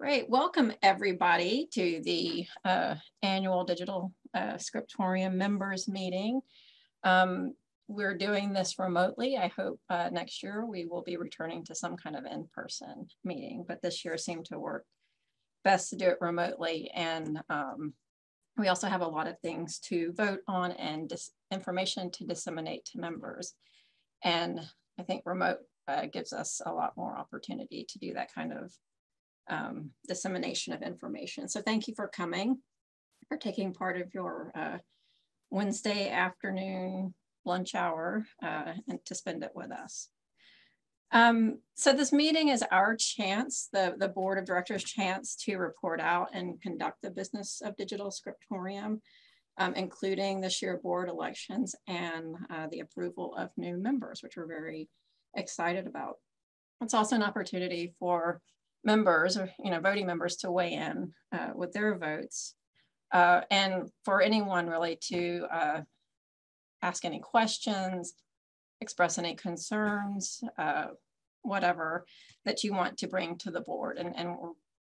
Great, welcome everybody to the uh, annual Digital uh, Scriptorium members meeting. Um, we're doing this remotely. I hope uh, next year we will be returning to some kind of in-person meeting, but this year seemed to work best to do it remotely. And um, we also have a lot of things to vote on and information to disseminate to members. And I think remote uh, gives us a lot more opportunity to do that kind of um, dissemination of information. So thank you for coming, for taking part of your uh, Wednesday afternoon lunch hour uh, and to spend it with us. Um, so this meeting is our chance, the, the board of directors chance to report out and conduct the business of digital scriptorium, um, including this year board elections and uh, the approval of new members, which we're very excited about. It's also an opportunity for members or you know voting members to weigh in uh, with their votes. Uh, and for anyone really to uh, ask any questions express any concerns uh, whatever that you want to bring to the board. And, and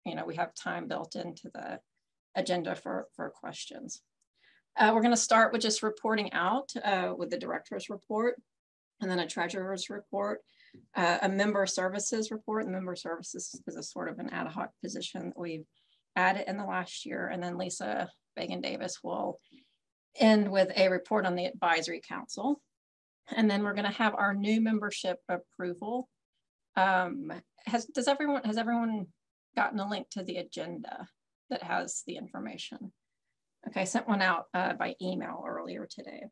you know we have time built into the agenda for for questions. Uh, we're going to start with just reporting out uh, with the director's report and then a treasurer's report uh, a member services report. The member services is a sort of an ad hoc position that we've added in the last year. And then Lisa Fagin Davis will end with a report on the advisory council. And then we're going to have our new membership approval. Um, has does everyone has everyone gotten a link to the agenda that has the information? Okay, I sent one out uh, by email earlier today.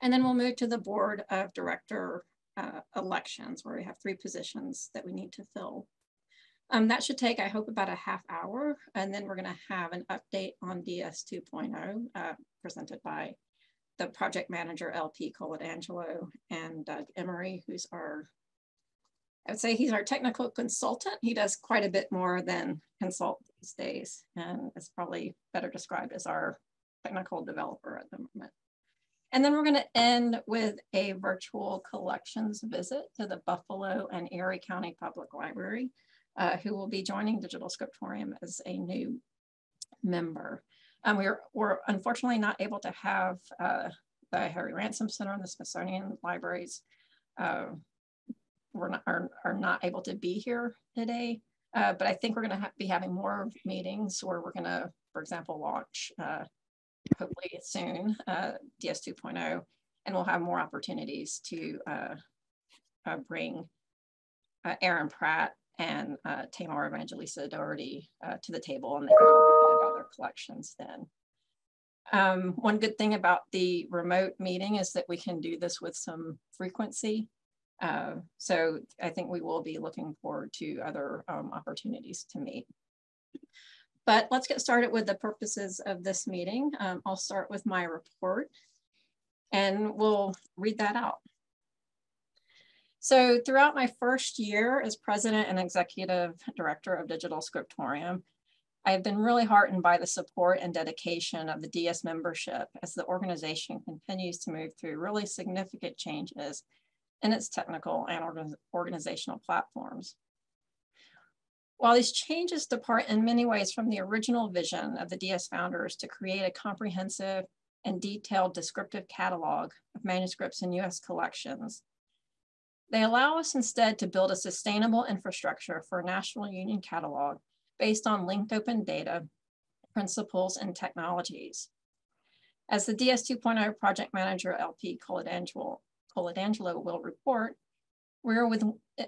And then we'll move to the board of director uh, elections where we have three positions that we need to fill. Um, that should take, I hope, about a half hour. And then we're going to have an update on DS 2.0 uh, presented by the project manager, LP Coladangelo, and Doug Emery, who's our, I would say he's our technical consultant. He does quite a bit more than consult these days, and is probably better described as our technical developer at the moment. And then we're going to end with a virtual collections visit to the Buffalo and Erie County Public Library, uh, who will be joining Digital Scriptorium as a new member. Um, we're, we're unfortunately not able to have uh, the Harry Ransom Center and the Smithsonian Libraries uh, we're not, are, are not able to be here today. Uh, but I think we're going to ha be having more meetings where we're going to, for example, launch uh, hopefully soon, uh, DS 2.0, and we'll have more opportunities to uh, uh, bring uh, Aaron Pratt and uh, Tamar Evangelestia-Dougherty uh, to the table and they can talk about their collections then. Um, one good thing about the remote meeting is that we can do this with some frequency. So I think we will be looking forward to other um, opportunities to meet. But let's get started with the purposes of this meeting. Um, I'll start with my report and we'll read that out. So throughout my first year as president and executive director of Digital Scriptorium, I have been really heartened by the support and dedication of the DS membership as the organization continues to move through really significant changes in its technical and organizational platforms. While these changes depart in many ways from the original vision of the DS founders to create a comprehensive and detailed descriptive catalog of manuscripts in US collections, they allow us instead to build a sustainable infrastructure for a national union catalog based on linked open data, principles, and technologies. As the DS 2.0 project manager, LP Coladangelo, will report, we're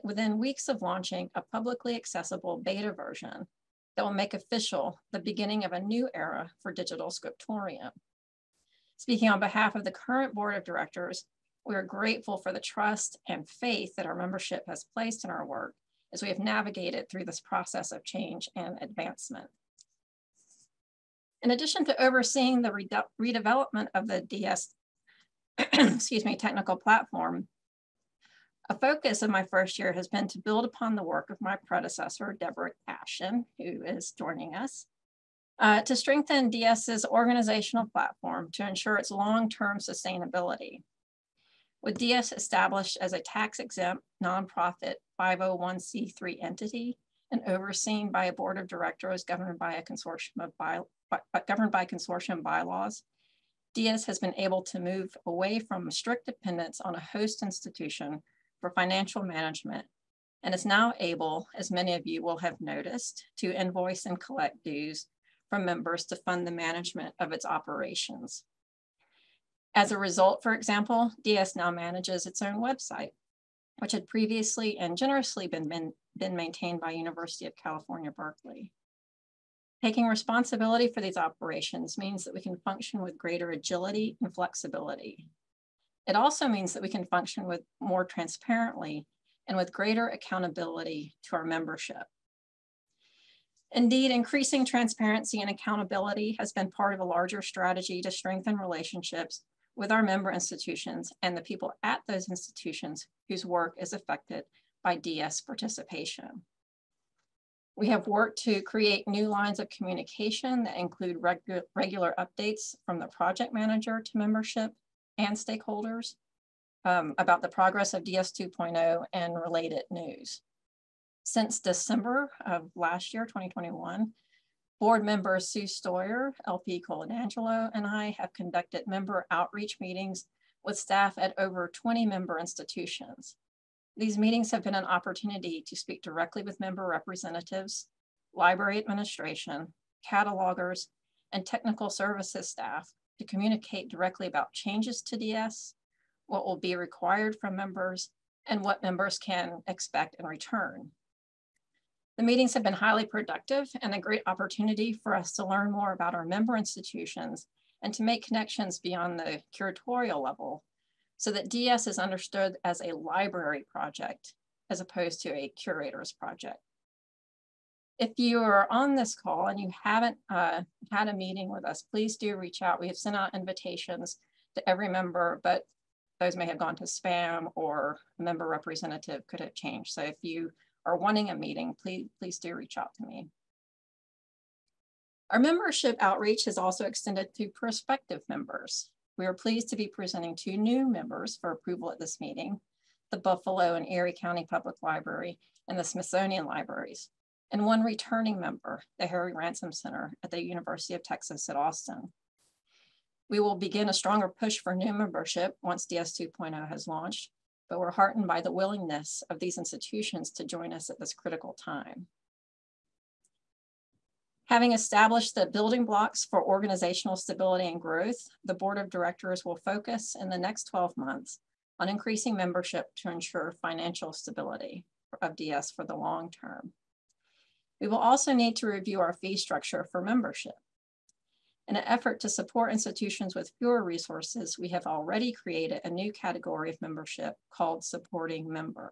within weeks of launching a publicly accessible beta version that will make official the beginning of a new era for digital scriptorium. Speaking on behalf of the current board of directors, we are grateful for the trust and faith that our membership has placed in our work as we have navigated through this process of change and advancement. In addition to overseeing the redevelopment of the DS, excuse me, technical platform, a focus of my first year has been to build upon the work of my predecessor, Deborah Ashen, who is joining us, uh, to strengthen DS's organizational platform to ensure its long-term sustainability. With DS established as a tax-exempt nonprofit 501c3 entity and overseen by a board of directors governed by a consortium of by, by, governed by consortium bylaws, DS has been able to move away from strict dependence on a host institution for financial management and is now able, as many of you will have noticed, to invoice and collect dues from members to fund the management of its operations. As a result, for example, DS now manages its own website, which had previously and generously been, been, been maintained by University of California, Berkeley. Taking responsibility for these operations means that we can function with greater agility and flexibility. It also means that we can function with more transparently and with greater accountability to our membership. Indeed, increasing transparency and accountability has been part of a larger strategy to strengthen relationships with our member institutions and the people at those institutions whose work is affected by DS participation. We have worked to create new lines of communication that include regu regular updates from the project manager to membership and stakeholders um, about the progress of DS 2.0 and related news. Since December of last year, 2021, board member Sue Steuer, LP Coladangelo, and I have conducted member outreach meetings with staff at over 20 member institutions. These meetings have been an opportunity to speak directly with member representatives, library administration, catalogers, and technical services staff to communicate directly about changes to DS, what will be required from members, and what members can expect in return. The meetings have been highly productive and a great opportunity for us to learn more about our member institutions and to make connections beyond the curatorial level so that DS is understood as a library project as opposed to a curator's project. If you are on this call and you haven't uh, had a meeting with us, please do reach out. We have sent out invitations to every member, but those may have gone to spam or a member representative could have changed. So if you are wanting a meeting, please, please do reach out to me. Our membership outreach has also extended to prospective members. We are pleased to be presenting two new members for approval at this meeting, the Buffalo and Erie County Public Library and the Smithsonian Libraries, and one returning member, the Harry Ransom Center at the University of Texas at Austin. We will begin a stronger push for new membership once DS 2.0 has launched, but we're heartened by the willingness of these institutions to join us at this critical time. Having established the building blocks for organizational stability and growth, the board of directors will focus in the next 12 months on increasing membership to ensure financial stability of DS for the long term. We will also need to review our fee structure for membership. In an effort to support institutions with fewer resources, we have already created a new category of membership called supporting member,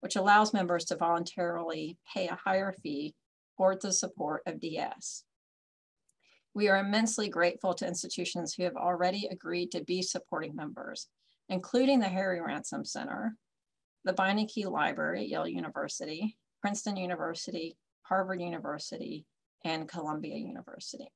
which allows members to voluntarily pay a higher fee for the support of DS. We are immensely grateful to institutions who have already agreed to be supporting members, including the Harry Ransom Center, the Beinecke Library at Yale University, Princeton University, Harvard University, and Columbia University.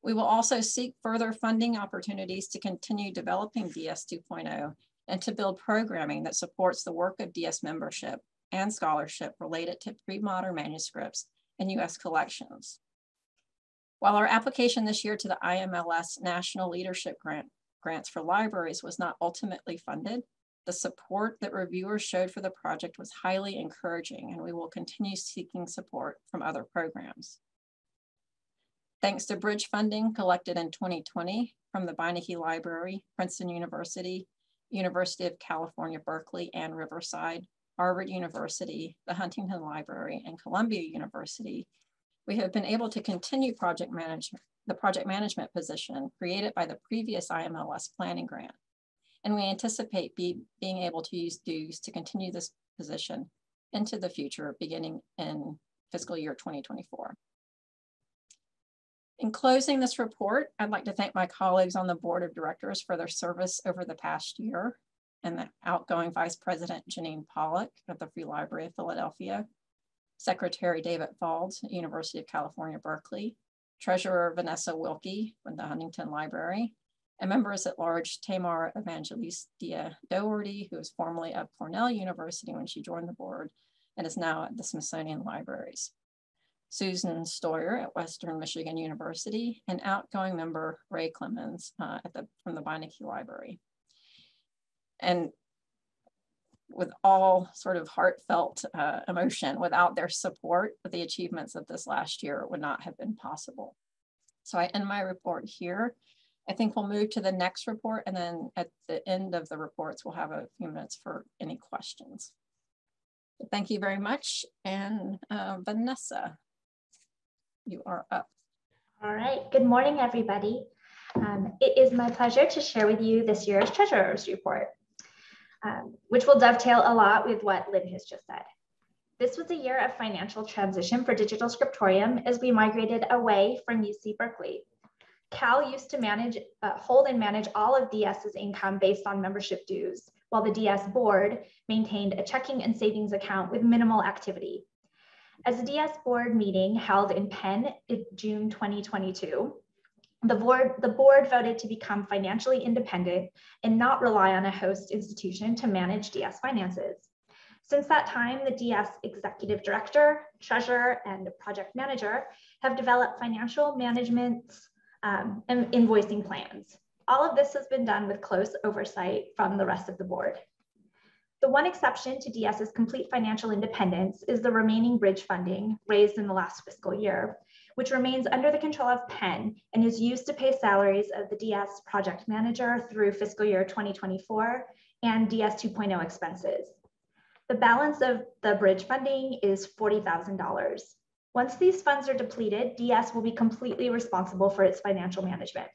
We will also seek further funding opportunities to continue developing DS 2.0 and to build programming that supports the work of DS membership and scholarship related to pre-modern manuscripts and US collections. While our application this year to the IMLS National Leadership Grant grants for libraries was not ultimately funded, the support that reviewers showed for the project was highly encouraging and we will continue seeking support from other programs. Thanks to bridge funding collected in 2020 from the Beinecke Library, Princeton University, University of California, Berkeley, and Riverside, Harvard University, the Huntington Library, and Columbia University, we have been able to continue project management, the project management position created by the previous IMLS planning grant. And we anticipate be, being able to use dues to continue this position into the future beginning in fiscal year 2024. In closing this report, I'd like to thank my colleagues on the board of directors for their service over the past year and the outgoing Vice President Janine Pollock of the Free Library of Philadelphia, Secretary David Faulds, University of California, Berkeley, Treasurer Vanessa Wilkie from the Huntington Library, and members at large Tamar Evangelistia Doherty, who was formerly of Cornell University when she joined the board, and is now at the Smithsonian Libraries. Susan Steuer at Western Michigan University, and outgoing member Ray Clemens uh, at the, from the Beinecke Library. And with all sort of heartfelt uh, emotion, without their support, the achievements of this last year would not have been possible. So I end my report here. I think we'll move to the next report and then at the end of the reports, we'll have a few minutes for any questions. thank you very much. And uh, Vanessa, you are up. All right, good morning, everybody. Um, it is my pleasure to share with you this year's Treasurer's Report, um, which will dovetail a lot with what Lynn has just said. This was a year of financial transition for Digital Scriptorium as we migrated away from UC Berkeley. Cal used to manage, uh, hold and manage all of DS's income based on membership dues, while the DS board maintained a checking and savings account with minimal activity. As the DS board meeting held in Penn in June 2022, the board, the board voted to become financially independent and not rely on a host institution to manage DS finances. Since that time, the DS executive director, treasurer, and project manager have developed financial management um, and invoicing plans. All of this has been done with close oversight from the rest of the board. The one exception to DS's complete financial independence is the remaining bridge funding raised in the last fiscal year, which remains under the control of Penn and is used to pay salaries of the DS project manager through fiscal year 2024 and DS 2.0 expenses. The balance of the bridge funding is $40,000. Once these funds are depleted, DS will be completely responsible for its financial management.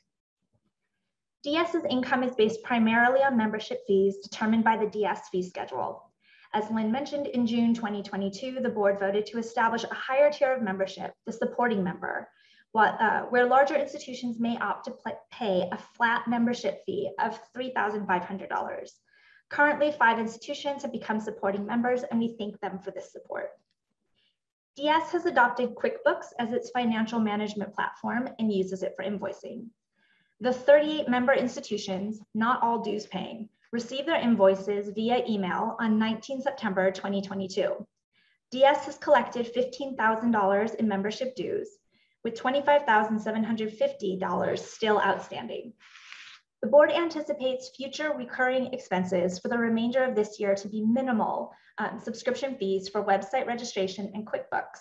DS's income is based primarily on membership fees determined by the DS fee schedule. As Lynn mentioned, in June 2022, the board voted to establish a higher tier of membership, the supporting member, what, uh, where larger institutions may opt to pay a flat membership fee of $3,500. Currently, five institutions have become supporting members and we thank them for this support. DS has adopted QuickBooks as its financial management platform and uses it for invoicing. The 38 member institutions, not all dues paying, receive their invoices via email on 19 September 2022. DS has collected $15,000 in membership dues, with $25,750 still outstanding. The board anticipates future recurring expenses for the remainder of this year to be minimal um, subscription fees for website registration and QuickBooks.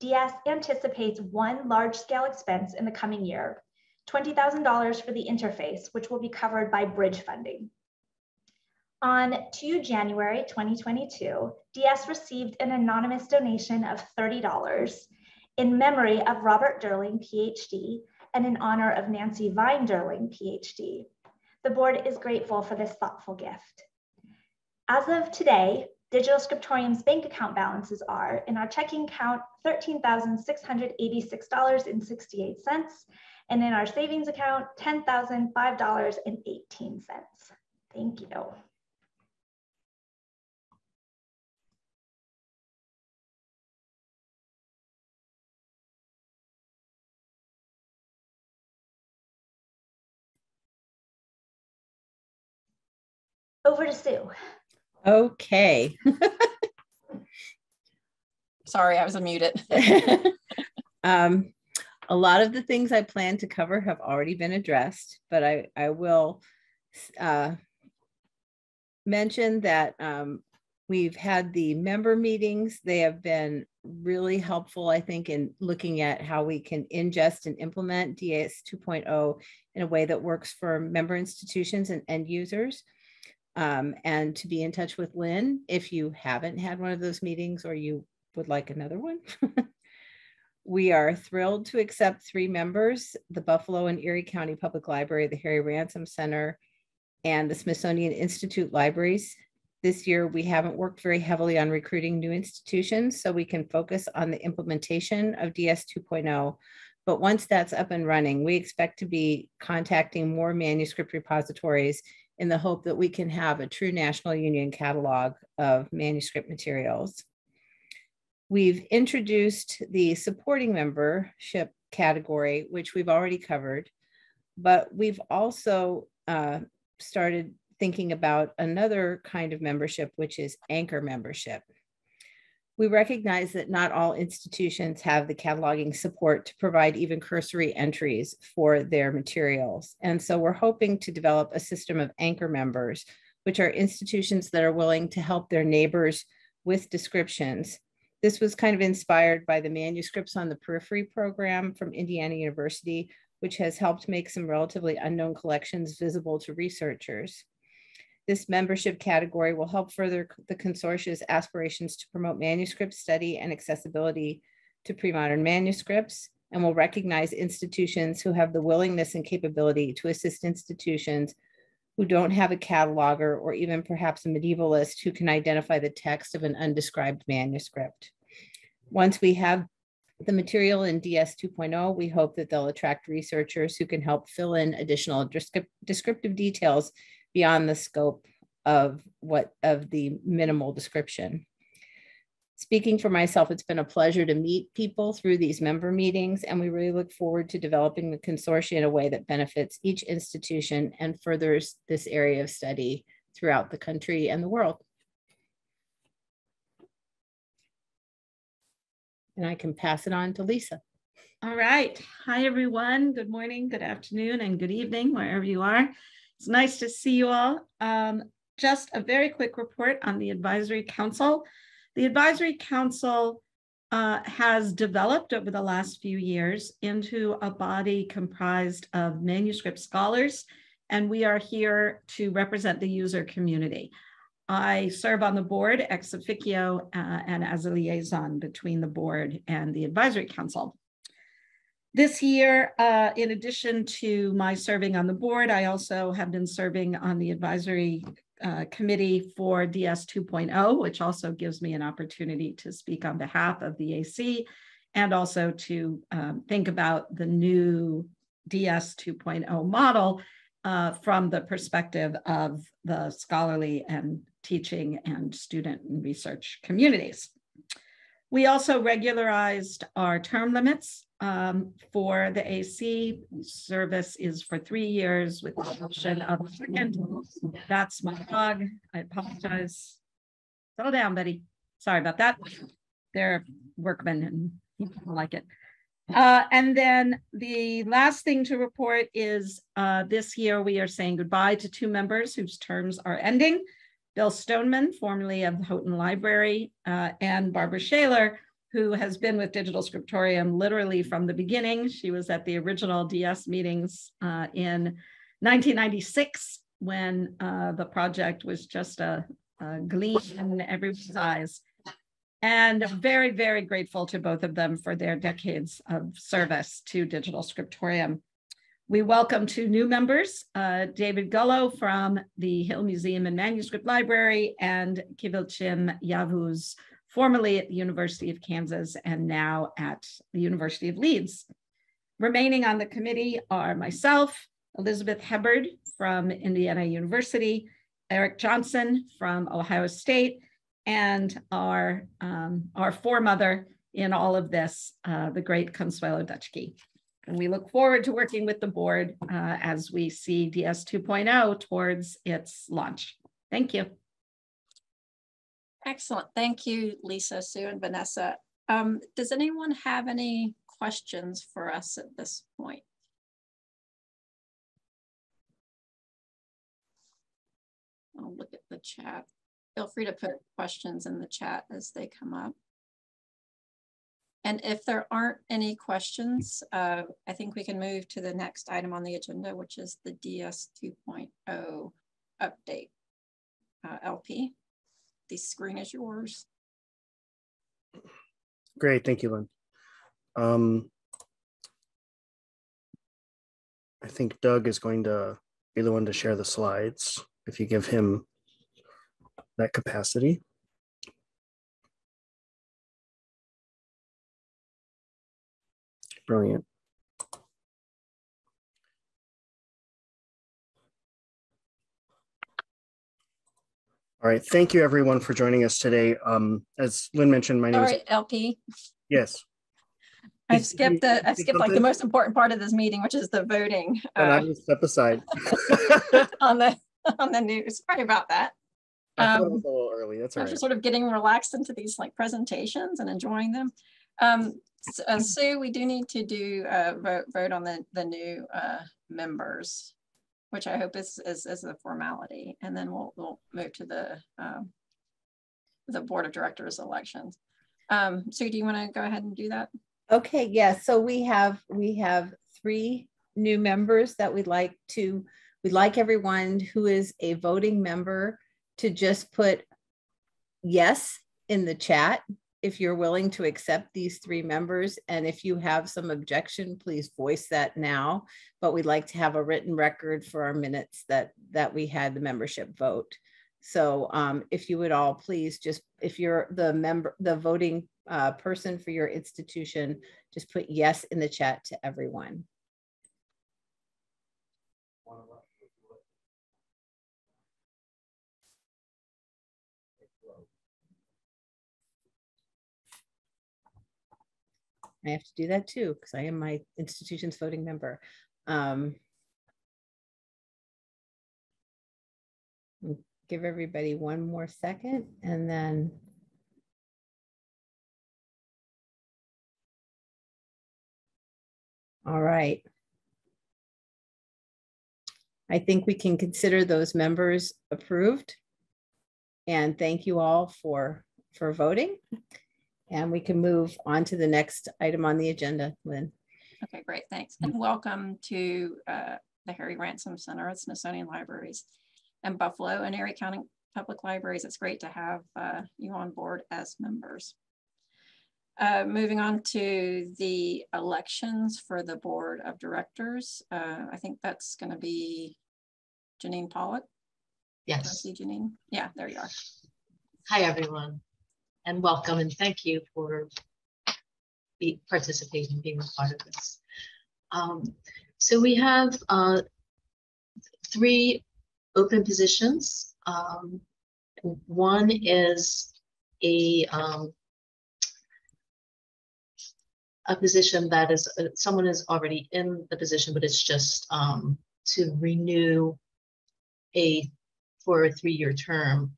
DS anticipates one large scale expense in the coming year, $20,000 for the interface, which will be covered by bridge funding. On 2 January 2022, DS received an anonymous donation of $30 in memory of Robert Durling, PhD, and in honor of Nancy Vine Durling, PhD. The board is grateful for this thoughtful gift. As of today, Digital Scriptorium's bank account balances are in our checking account $13,686.68 and in our savings account $10,005.18. Thank you. Over to Sue. Okay. Sorry, I was muted. um, a lot of the things I plan to cover have already been addressed, but I, I will uh, mention that um, we've had the member meetings. They have been really helpful, I think, in looking at how we can ingest and implement DS 2.0 in a way that works for member institutions and end users um, and to be in touch with Lynn if you haven't had one of those meetings or you would like another one. we are thrilled to accept three members, the Buffalo and Erie County Public Library, the Harry Ransom Center, and the Smithsonian Institute Libraries. This year, we haven't worked very heavily on recruiting new institutions, so we can focus on the implementation of DS 2.0. But once that's up and running, we expect to be contacting more manuscript repositories in the hope that we can have a true National Union catalog of manuscript materials. We've introduced the supporting membership category, which we've already covered, but we've also uh, started thinking about another kind of membership, which is anchor membership. We recognize that not all institutions have the cataloging support to provide even cursory entries for their materials. And so we're hoping to develop a system of anchor members, which are institutions that are willing to help their neighbors with descriptions. This was kind of inspired by the Manuscripts on the Periphery program from Indiana University, which has helped make some relatively unknown collections visible to researchers. This membership category will help further the consortia's aspirations to promote manuscript study and accessibility to pre-modern manuscripts and will recognize institutions who have the willingness and capability to assist institutions who don't have a cataloger or even perhaps a medievalist who can identify the text of an undescribed manuscript. Once we have the material in DS 2.0, we hope that they'll attract researchers who can help fill in additional descriptive details beyond the scope of what of the minimal description. Speaking for myself, it's been a pleasure to meet people through these member meetings, and we really look forward to developing the consortium in a way that benefits each institution and furthers this area of study throughout the country and the world. And I can pass it on to Lisa. All right. Hi, everyone. Good morning, good afternoon, and good evening, wherever you are. It's nice to see you all. Um, just a very quick report on the Advisory Council. The Advisory Council uh, has developed over the last few years into a body comprised of manuscript scholars, and we are here to represent the user community. I serve on the board ex officio uh, and as a liaison between the board and the Advisory Council. This year, uh, in addition to my serving on the board, I also have been serving on the advisory uh, committee for DS 2.0, which also gives me an opportunity to speak on behalf of the AC and also to um, think about the new DS 2.0 model uh, from the perspective of the scholarly and teaching and student and research communities. We also regularized our term limits um, for the AC. Service is for three years with the option of a second. That's my dog. I apologize. Settle down, buddy. Sorry about that. They're workmen and people like it. Uh, and then the last thing to report is uh, this year we are saying goodbye to two members whose terms are ending. Bill Stoneman, formerly of the Houghton Library, uh, and Barbara Shailor, who has been with Digital Scriptorium literally from the beginning. She was at the original DS meetings uh, in 1996 when uh, the project was just a, a gleam in everyone's eyes. And very, very grateful to both of them for their decades of service to Digital Scriptorium. We welcome two new members, uh, David Gullo from the Hill Museum and Manuscript Library and Kivilcim Yavuz, formerly at the University of Kansas and now at the University of Leeds. Remaining on the committee are myself, Elizabeth Hebbard from Indiana University, Eric Johnson from Ohio State, and our, um, our foremother in all of this, uh, the great Consuelo Dutschke. And we look forward to working with the board uh, as we see DS 2.0 towards its launch. Thank you. Excellent. Thank you, Lisa, Sue, and Vanessa. Um, does anyone have any questions for us at this point? I'll look at the chat. Feel free to put questions in the chat as they come up. And if there aren't any questions, uh, I think we can move to the next item on the agenda, which is the DS 2.0 update. Uh, LP, the screen is yours. Great, thank you, Lynn. Um, I think Doug is going to be the one to share the slides if you give him that capacity. Brilliant. All right, thank you everyone for joining us today. Um, as Lynn mentioned, my name All is. right, LP. Yes. I've skipped the I've skipped like the most important part of this meeting, which is the voting. And I uh, will step aside. on the on the news. Sorry about that. I Um, was a little early. That's all I'm right. just sort of getting relaxed into these like presentations and enjoying them. Um, S- uh, Sue, we do need to do uh, vote vote on the the new uh, members, which I hope is is, is a formality, and then we'll we'll move to the um, the board of directors elections. Um, Sue, do you want to go ahead and do that? Okay, yeah, so we have, we have three new members that we'd like to, we'd like everyone who is a voting member to just put yes in the chat if you're willing to accept these three members. And if you have some objection, please voice that now. But we'd like to have a written record for our minutes that, that we had the membership vote. So um, if you would all please just, if you're the member, the voting uh, person for your institution, just put yes in the chat to everyone. I have to do that too, because I am my institution's voting member. Um, give everybody one more second and then All right. I think we can consider those members approved. And thank you all for, for voting. And we can move on to the next item on the agenda, Lynn. Okay, great, thanks. And welcome to uh, the Harry Ransom Center at Smithsonian Libraries and Buffalo and Erie County Public Libraries. It's great to have uh, you on board as members. Uh, moving on to the elections for the board of directors. Uh, I think that's going to be Janine Pollock. Do I Yes. see Janine? Yeah, there you are. Hi, everyone, and welcome and thank you for be participating, being a part of this. Um, so we have uh, three open positions. Um, one is a um, a position that is uh, someone is already in the position, but it's just um, to renew a for a three-year term.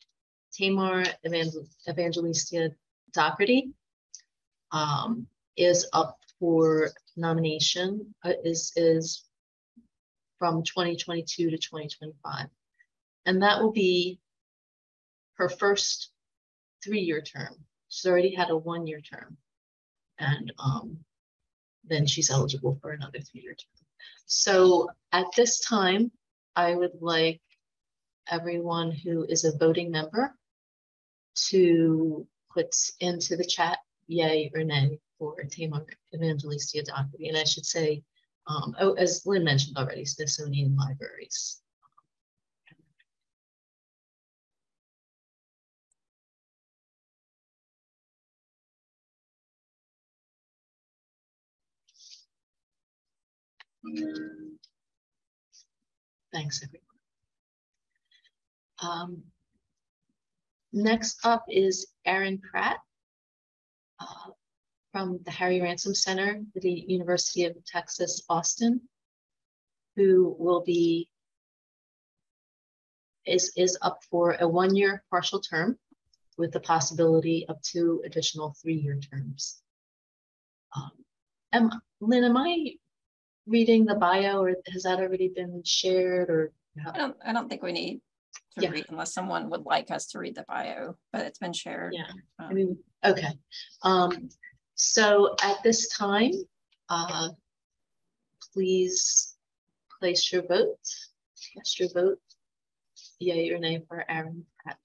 Tamar Evangel- Evangelista Doherty um, is up for nomination, uh, is, is from 2022 to 2025. And that will be her first three-year term. She's already had a one-year term. And um, then she's eligible for another three-year term. So at this time, I would like everyone who is a voting member to put into the chat yay or nay for Tamar Evangelestia-Dougherty. And I should say, um, oh, as Lynn mentioned already, Smithsonian Libraries. Thanks, everyone. Um, next up is Aaron Pratt uh, from the Harry Ransom Center at the University of Texas, Austin, who will be is, is up for a one-year partial term with the possibility of two additional three-year terms. Um, am, Lynn, am I reading the bio or has that already been shared or? I don't, I don't think we need to Yeah. read unless someone would like us to read the bio, but it's been shared. Yeah. I Um, mean, okay. Um, so at this time, uh, please place your vote, cast your vote, yea or nay for Aaron Pratt.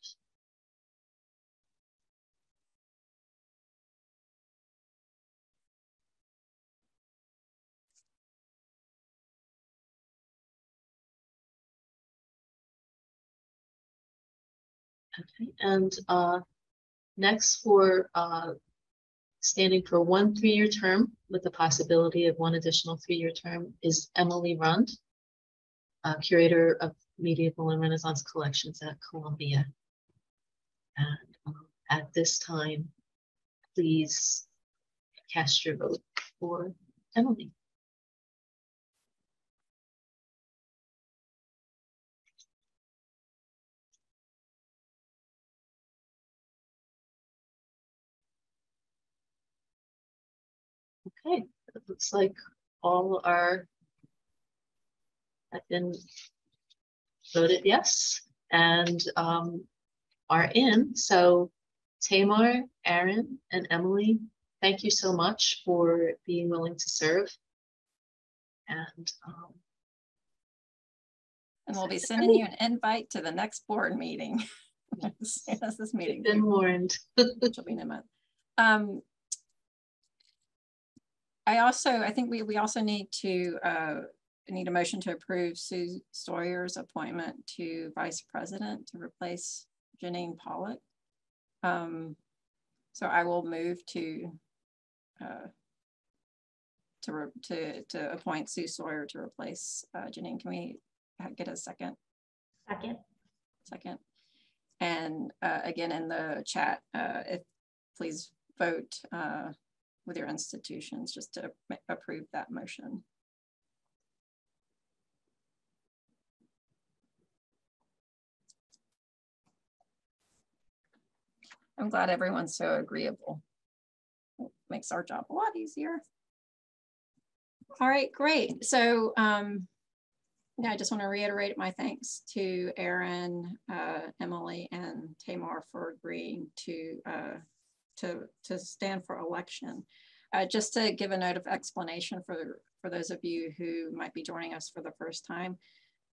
Okay, and uh, next for uh, standing for one three-year term with the possibility of one additional three-year term is Emily Runde, uh, curator of medieval and Renaissance collections at Columbia. And um, at this time, please cast your vote for Emily. Okay, it looks like all are have been voted yes and um, are in. So Tamar, Aaron, and Emily, thank you so much for being willing to serve. And um, And we'll be sending you an invite to the next board meeting. as soon as this meeting. been warned. which will be in a month. Um, I also, I think we, we also need to, uh, need a motion to approve Sue Steuer's appointment to vice president to replace Janine Pollock. Um, so I will move to, uh, to, to, to appoint Sue Sawyer to replace, uh, Janine. Can we get a second? Second. Second. And uh, again, in the chat, uh, if please vote uh, with your institutions just to approve that motion. I'm glad everyone's so agreeable. It Makes our job a lot easier. All right, great. So um, yeah, I just want to reiterate my thanks to Aaron, uh, Emily, and Tamar for agreeing to uh, to to stand for election. Uh, just to give a note of explanation for for those of you who might be joining us for the first time,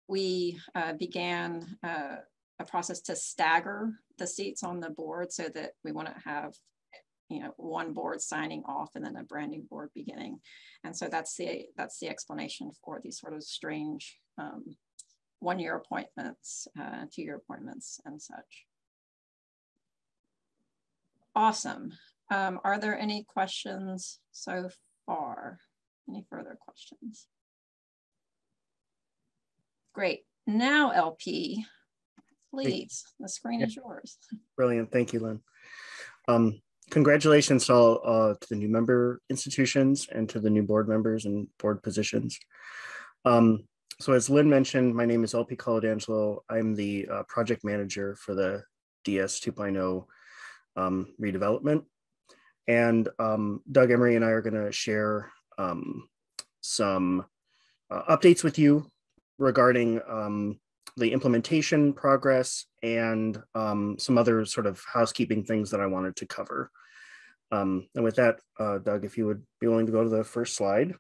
we uh, began uh, a process to stagger the seats on the board so that we to have you know one board signing off and then a brand new board beginning and so that's the that's the explanation for these sort of strange um, one year appointments uh, two year appointments and such awesome um, are there any questions so far any further questions great now lp please the screen is yours Brilliant. Thank you, Lynn. Um, congratulations to all uh, to the new member institutions and to the new board members and board positions. Um, so as Lynn mentioned, my name is LP Coladangelo. I'm the uh, project manager for the DS 2.0 um, redevelopment. And um, Doug Emery and I are going to share um, some uh, updates with you regarding um, the implementation progress and um, some other sort of housekeeping things that I wanted to cover. Um, and with that, uh, Doug, if you would be willing to go to the first slide.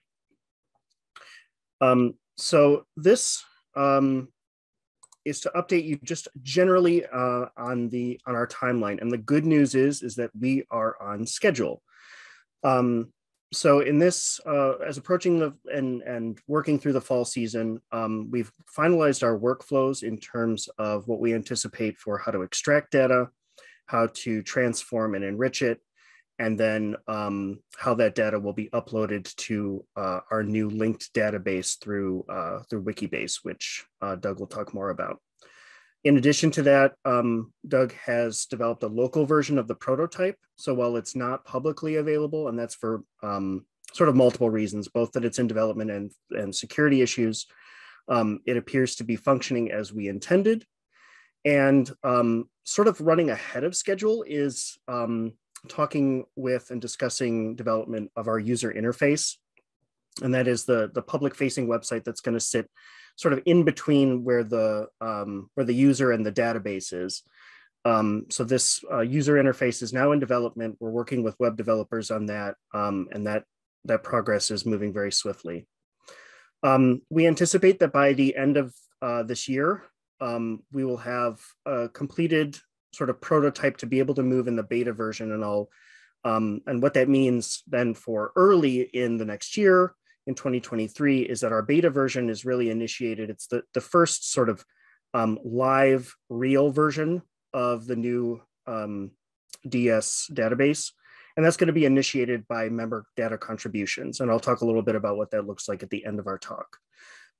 So this um, is to update you just generally uh, on the on our timeline. And the good news is is that we are on schedule. Um, so in this, uh, as approaching the and and working through the fall season, um, we've finalized our workflows in terms of what we anticipate for how to extract data, how to transform and enrich it, and then um, how that data will be uploaded to uh, our new linked database through uh, through Wikibase, which uh, Doug will talk more about. In addition to that, um, Doug has developed a local version of the prototype. So while it's not publicly available, and that's for um, sort of multiple reasons, both that it's in development and, and security issues, um, it appears to be functioning as we intended. And um, sort of running ahead of schedule is um, talking with and discussing development of our user interface. And that is the, the public facing website that's going to sit sort of in between where the um, where the user and the database is. Um, so this uh, user interface is now in development. We're working with web developers on that, um, and that that progress is moving very swiftly. Um, we anticipate that by the end of uh, this year, um, we will have a completed sort of prototype to be able to move in the beta version, and I'll um, and what that means then for early in the next year in 2023 is that our beta version is really initiated. It's the, the first sort of um, live real version of the new um, DS database. And that's going to be initiated by member data contributions. And I'll talk a little bit about what that looks like at the end of our talk.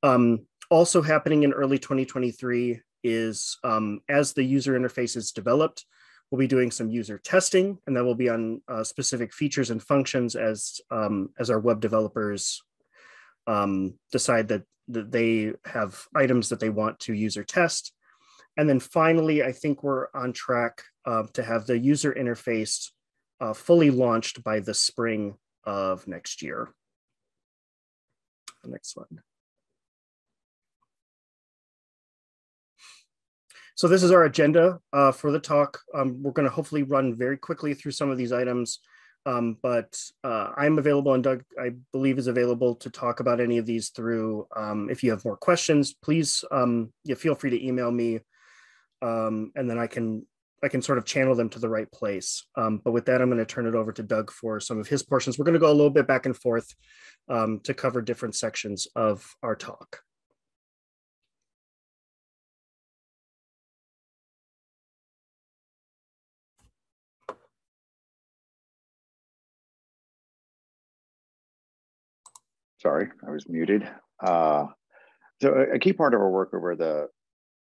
Um, also happening in early 2023 is um, as the user interface is developed, we'll be doing some user testing and that will be on uh, specific features and functions as, um, as our web developers um, decide that, that they have items that they want to user test. And then finally, I think we're on track uh, to have the user interface uh, fully launched by the spring of next year. The next slide. So this is our agenda uh, for the talk. Um, we're going to hopefully run very quickly through some of these items, um, but uh, I'm available and Doug, I believe, is available to talk about any of these through. Um, if you have more questions, please um, yeah, feel free to email me, um, and then I can I can sort of channel them to the right place. Um, but with that, I'm going to turn it over to Doug for some of his portions. We're going to go a little bit back and forth to cover different sections of our talk. Sorry, I was muted. Uh, so a, key part of our work over the,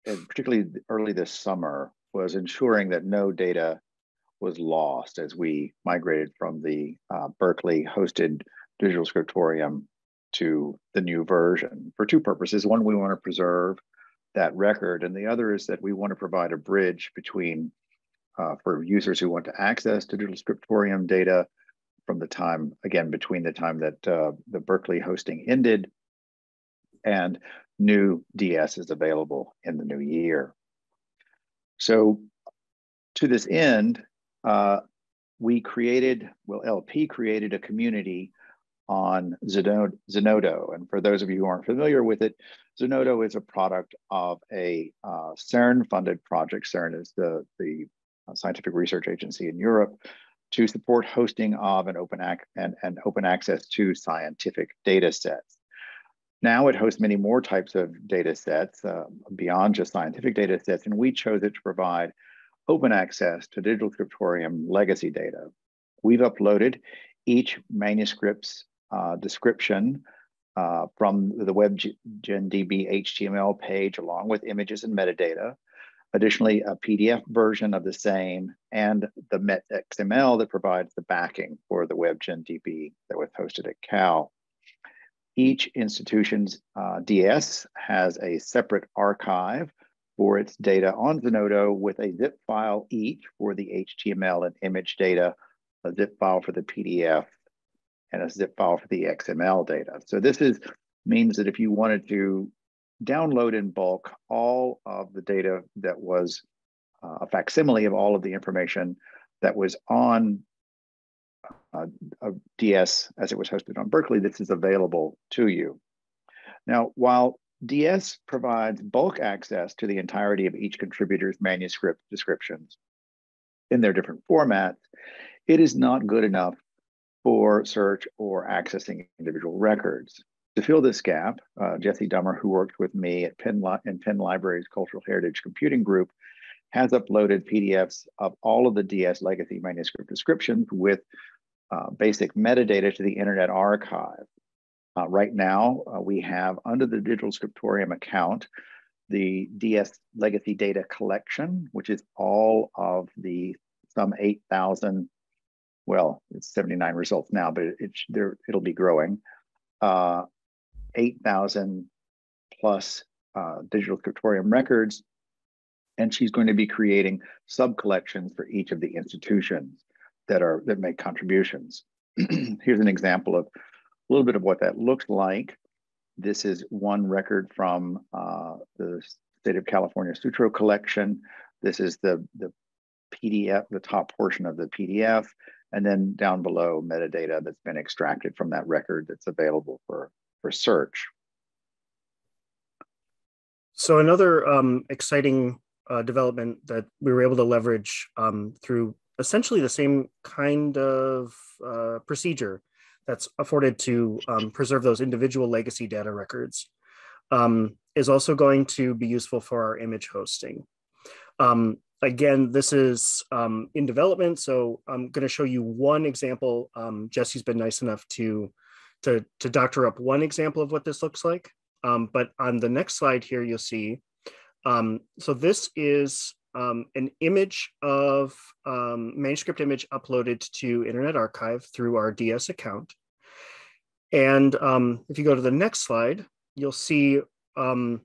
and particularly early this summer, was ensuring that no data was lost as we migrated from the uh, Berkeley hosted digital scriptorium to the new version for two purposes. One, we want to preserve that record, and the other is that we want to provide a bridge between uh, for users who want to access digital scriptorium data from the time, again, between the time that uh, the Berkeley hosting ended and new DS is available in the new year. So to this end, uh, we created, well, LP created a community on Zenodo. And for those of you who aren't familiar with it, Zenodo is a product of a uh, CERN-funded project. CERN is the, the uh, scientific research agency in Europe to support hosting of and open, ac and, and open access to scientific data sets. Now it hosts many more types of data sets uh, beyond just scientific data sets, and we chose it to provide open access to digital scriptorium legacy data. We've uploaded each manuscript's uh, description uh, from the WebGenDB HTML page along with images and metadata. Additionally, a PDF version of the same and the METS XML that provides the backing for the WebGenDB that was hosted at Cal. Each institution's uh, DS has a separate archive for its data on Zenodo with a zip file each for the HTML and image data, a zip file for the PDF, and a zip file for the XML data. So this is means that if you wanted to download in bulk all of the data that was uh, a facsimile of all of the information that was on uh, DS as it was hosted on Berkeley, this is available to you. Now, while DS provides bulk access to the entirety of each contributor's manuscript descriptions in their different formats, it is not good enough for search or accessing individual records. To fill this gap, uh, Jesse Dummer, who worked with me at Penn, Li- in Penn Library's Cultural Heritage Computing Group, has uploaded PDFs of all of the DS legacy manuscript descriptions with uh, basic metadata to the Internet Archive. Uh, right now, uh, we have under the Digital Scriptorium account the DS legacy data collection, which is all of the some 8,000, well, it's 79 results now, but it, it, it'll be growing. Uh, 8,000 plus uh, digital scriptorium records. And she's going to be creating sub collections for each of the institutions that are that make contributions. Here's an example of a little bit of what that looks like. This is one record from uh, the state of California Sutro collection. This is the, the PDF, the top portion of the PDF, and then down below metadata that's been extracted from that record that's available for for search. So another um, exciting uh, development that we were able to leverage um, through essentially the same kind of uh, procedure that's afforded to um, preserve those individual legacy data records um, is also going to be useful for our image hosting. Um, again, this is um, in development, so I'm going to show you one example. Jesse's been nice enough to to, to doctor up one example of what this looks like. Um, but on the next slide here, you'll see, um, so this is um, an image of um, manuscript image uploaded to Internet Archive through our DS account. And um, if you go to the next slide, you'll see um,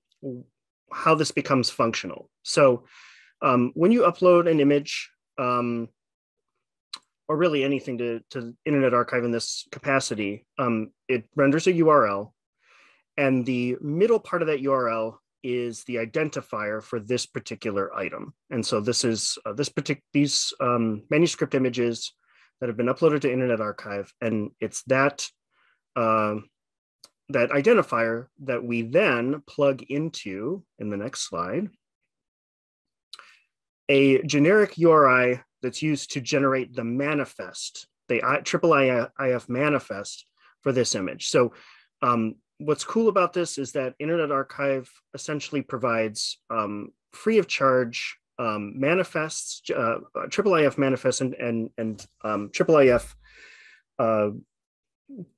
how this becomes functional. So when you upload an image, or really anything to, to Internet Archive in this capacity, um, it renders a URL. And the middle part of that URL is the identifier for this particular item. And so this is uh, this particular these um, manuscript images that have been uploaded to Internet Archive, and it's that uh, that identifier that we then plug into in the next slide a generic URI that's used to generate the manifest, the IIIF manifest for this image. So um, what's cool about this is that Internet Archive essentially provides um, free of charge um, manifests, uh, IIIF manifests and, and, and um, IIIF uh,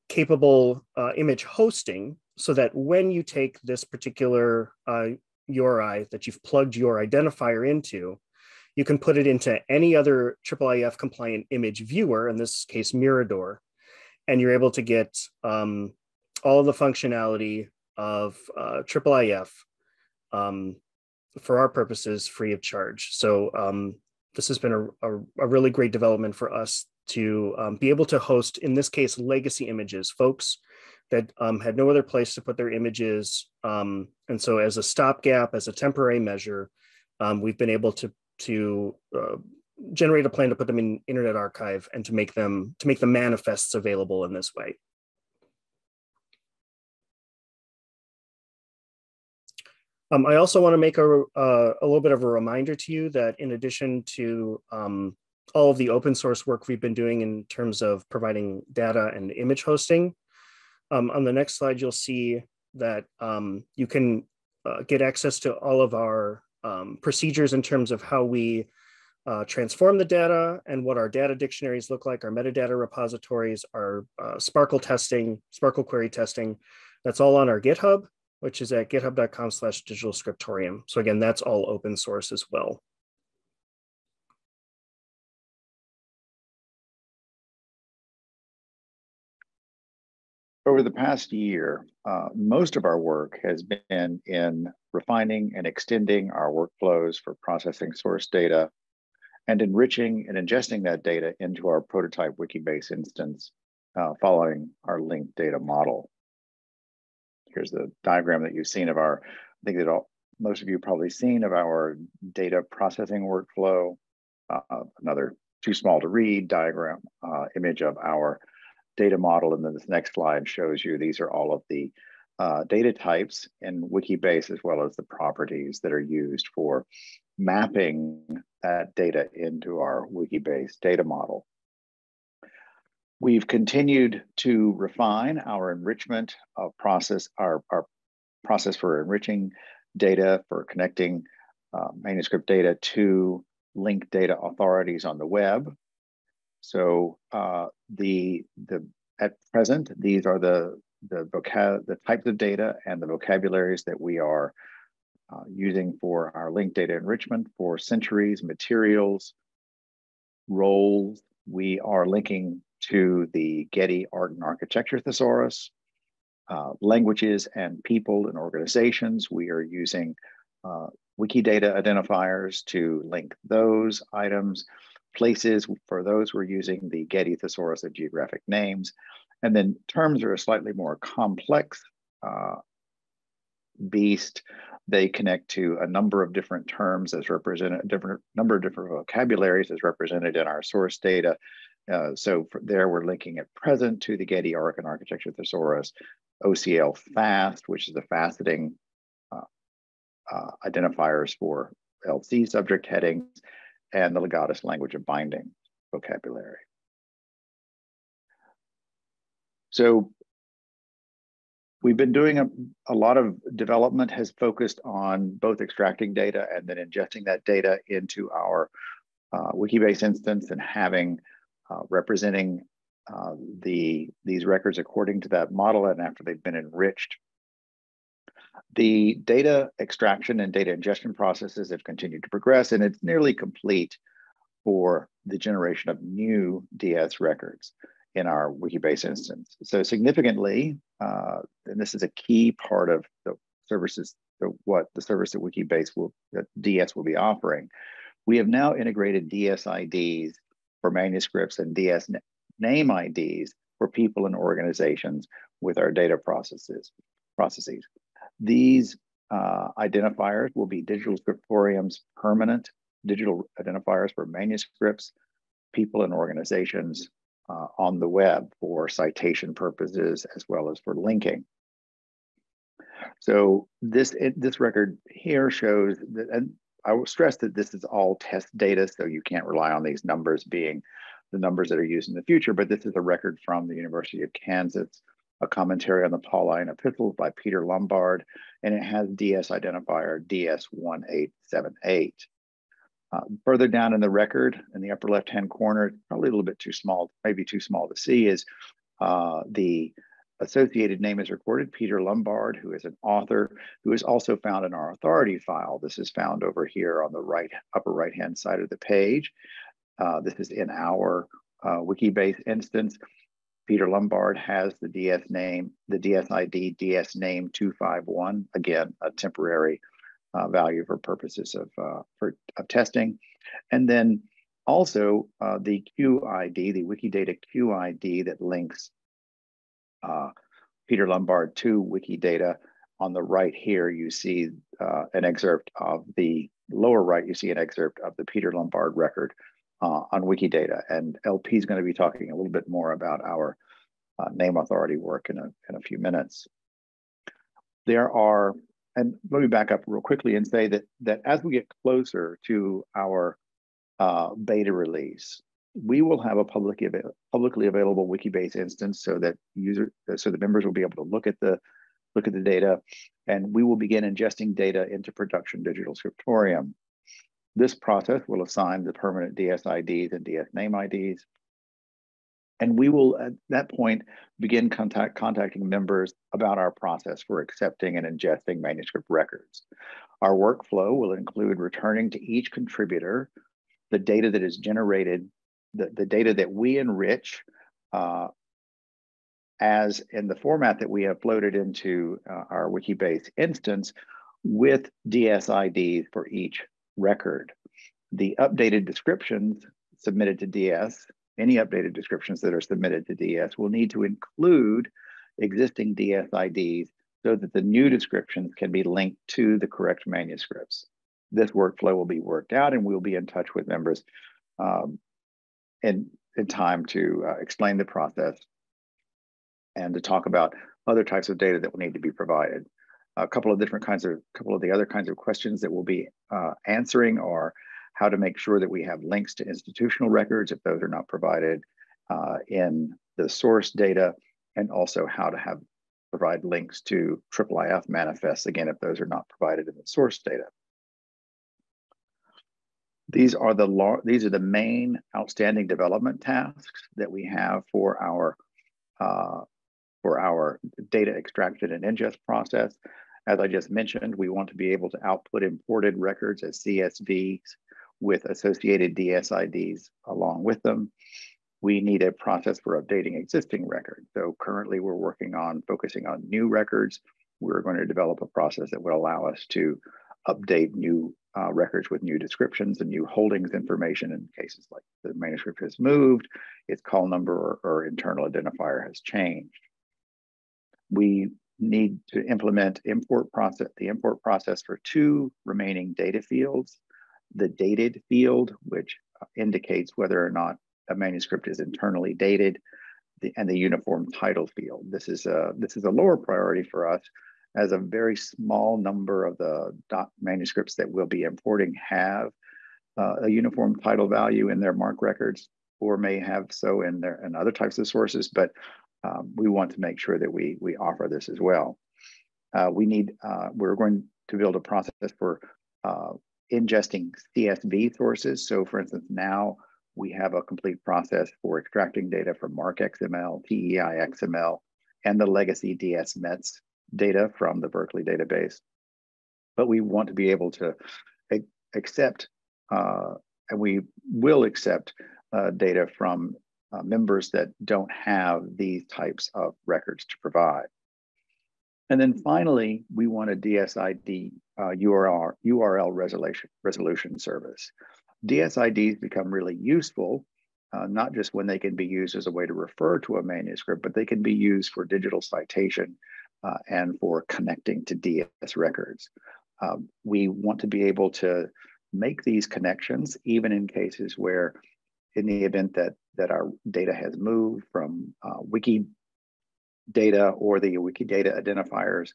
capable uh, image hosting so that when you take this particular uh, URI that you've plugged your identifier into, you can put it into any other IIIF compliant image viewer, in this case, Mirador, and you're able to get um, all the functionality of uh, IIIF um, for our purposes free of charge. So um, this has been a, a, a, really great development for us to um, be able to host, in this case, legacy images, folks that um, had no other place to put their images. Um, and so as a stopgap, as a temporary measure, um, we've been able to to uh, generate a plan to put them in Internet Archive and to make them to make the manifests available in this way. Um, I also want to make a, uh, a little bit of a reminder to you that in addition to um, all of the open source work we've been doing in terms of providing data and image hosting, um, on the next slide, you'll see that um, you can uh, get access to all of our um, procedures in terms of how we uh, transform the data and what our data dictionaries look like, our metadata repositories, our uh, SPARQL testing, SPARQL query testing. That's all on our GitHub, which is at github.com slash digital scriptorium. So again, that's all open source as well. Over the past year, uh, most of our work has been in refining and extending our workflows for processing source data and enriching and ingesting that data into our prototype Wikibase instance uh, following our linked data model. Here's the diagram that you've seen of our, I think that all, most of you probably seen of our data processing workflow. Uh, another too small to read diagram uh, image of our data model. And then this next slide shows you these are all of the uh, data types in Wikibase as well as the properties that are used for mapping that data into our Wikibase data model. We've continued to refine our enrichment process, our, our process for enriching data, for connecting uh, manuscript data to linked data authorities on the web. So uh, the the at present, these are the the vocab the types of data and the vocabularies that we are uh, using for our linked data enrichment for centuries, materials, roles. We are linking to the Getty Art and Architecture Thesaurus, uh, languages and people and organizations. We are using uh, Wikidata identifiers to link those items places. For those, we're using the Getty Thesaurus of Geographic Names. And then terms are a slightly more complex uh, beast. They connect to a number of different terms as represented, a different number of different vocabularies as represented in our source data. Uh, so there we're linking at present to the Getty Art and Architecture Thesaurus, OCLC FAST, which is the faceting uh, uh, identifiers for LC subject headings, and the Ligatus language of binding vocabulary. So we've been doing a, a lot of development has focused on both extracting data and then ingesting that data into our uh, Wikibase instance and having uh, representing uh, the these records according to that model and after they've been enriched. The data extraction and data ingestion processes have continued to progress and it's nearly complete for the generation of new DS records in our Wikibase instance. So significantly, uh, and this is a key part of the services, the, what the service that Wikibase will, that DS will be offering, we have now integrated DS IDs for for manuscripts and DS name IDs for people and organizations with our data processes. processes. These uh, identifiers will be Digital Scriptorium's permanent digital identifiers for manuscripts, people and organizations uh, on the web for citation purposes as well as for linking. So this it, this record here shows that, and I will stress that this is all test data, so you can't rely on these numbers being the numbers that are used in the future, but this is a record from the University of Kansas, a commentary on the Pauline epistles by Peter Lombard, and it has DS identifier DS1878. Uh, further down in the record, in the upper left-hand corner, probably a little bit too small, maybe too small to see, is uh, the associated name is recorded, Peter Lombard, who is an author, who is also found in our authority file. This is found over here on the right upper right-hand side of the page. Uh, this is in our uh, Wikibase instance. Peter Lombard has the DS name, the DS ID DS name 251, again, a temporary uh, value for purposes of, uh, for, of testing. And then also uh, the QID, the Wikidata QID that links uh, Peter Lombard to Wikidata. On the right here, you see uh, an excerpt of the lower right, you see an excerpt of the Peter Lombard record uh, on Wikidata. And LP is going to be talking a little bit more about our name authority work in a, in a few minutes. There are and let me back up real quickly and say that that as we get closer to our uh, beta release, we will have a public publicly available Wikibase instance so that user so the members will be able to look at the look at the data, and we will begin ingesting data into production digital scriptorium. This process will assign the permanent DS IDs and DS name IDs and we will, at that point, begin contact, contacting members about our process for accepting and ingesting manuscript records. Our workflow will include returning to each contributor the data that is generated, the, the data that we enrich uh, as in the format that we have floated into uh, our Wikibase instance with DSIDs for each record. The updated descriptions submitted to DS any updated descriptions that are submitted to DS will need to include existing DS IDs so that the new descriptions can be linked to the correct manuscripts. This workflow will be worked out and we'll be in touch with members um, in, in time to uh, explain the process and to talk about other types of data that will need to be provided. A couple of different kinds of, couple of the other kinds of questions that we'll be uh, answering are how to make sure that we have links to institutional records if those are not provided uh, in the source data, and also how to have provide links to IIIF manifests, again, if those are not provided in the source data. These are the these are the main outstanding development tasks that we have for our uh, for our data extraction and ingest process. As I just mentioned, we want to be able to output imported records as CSVs with associated DSIDs along with them. We need a process for updating existing records. So currently we're working on focusing on new records. We're going to develop a process that will allow us to update new uh, records with new descriptions and new holdings information in cases like the manuscript has moved, its call number or, or internal identifier has changed. We need to implement import process, the import process for two remaining data fields the dated field, which indicates whether or not a manuscript is internally dated, the, and the uniform title field. This is a this is a lower priority for us, as a very small number of the manuscripts that we'll be importing have uh, a uniform title value in their MARC records, or may have so in their in other types of sources. But um, we want to make sure that we we offer this as well. Uh, we need uh, we're going to build a process for uh, ingesting CSV sources. So for instance, now we have a complete process for extracting data from MARC XML, TEI XML, and the legacy DS DSMETS data from the Berkeley database. But we want to be able to accept, uh, and we will accept uh, data from uh, members that don't have these types of records to provide. And then finally, we want a DSID uh, URL, URL resolution, resolution service. DSIDs become really useful uh, not just when they can be used as a way to refer to a manuscript, but they can be used for digital citation uh, and for connecting to DS records. Um, we want to be able to make these connections, even in cases where, in the event that, that our data has moved from uh, wiki data or the Wikidata identifiers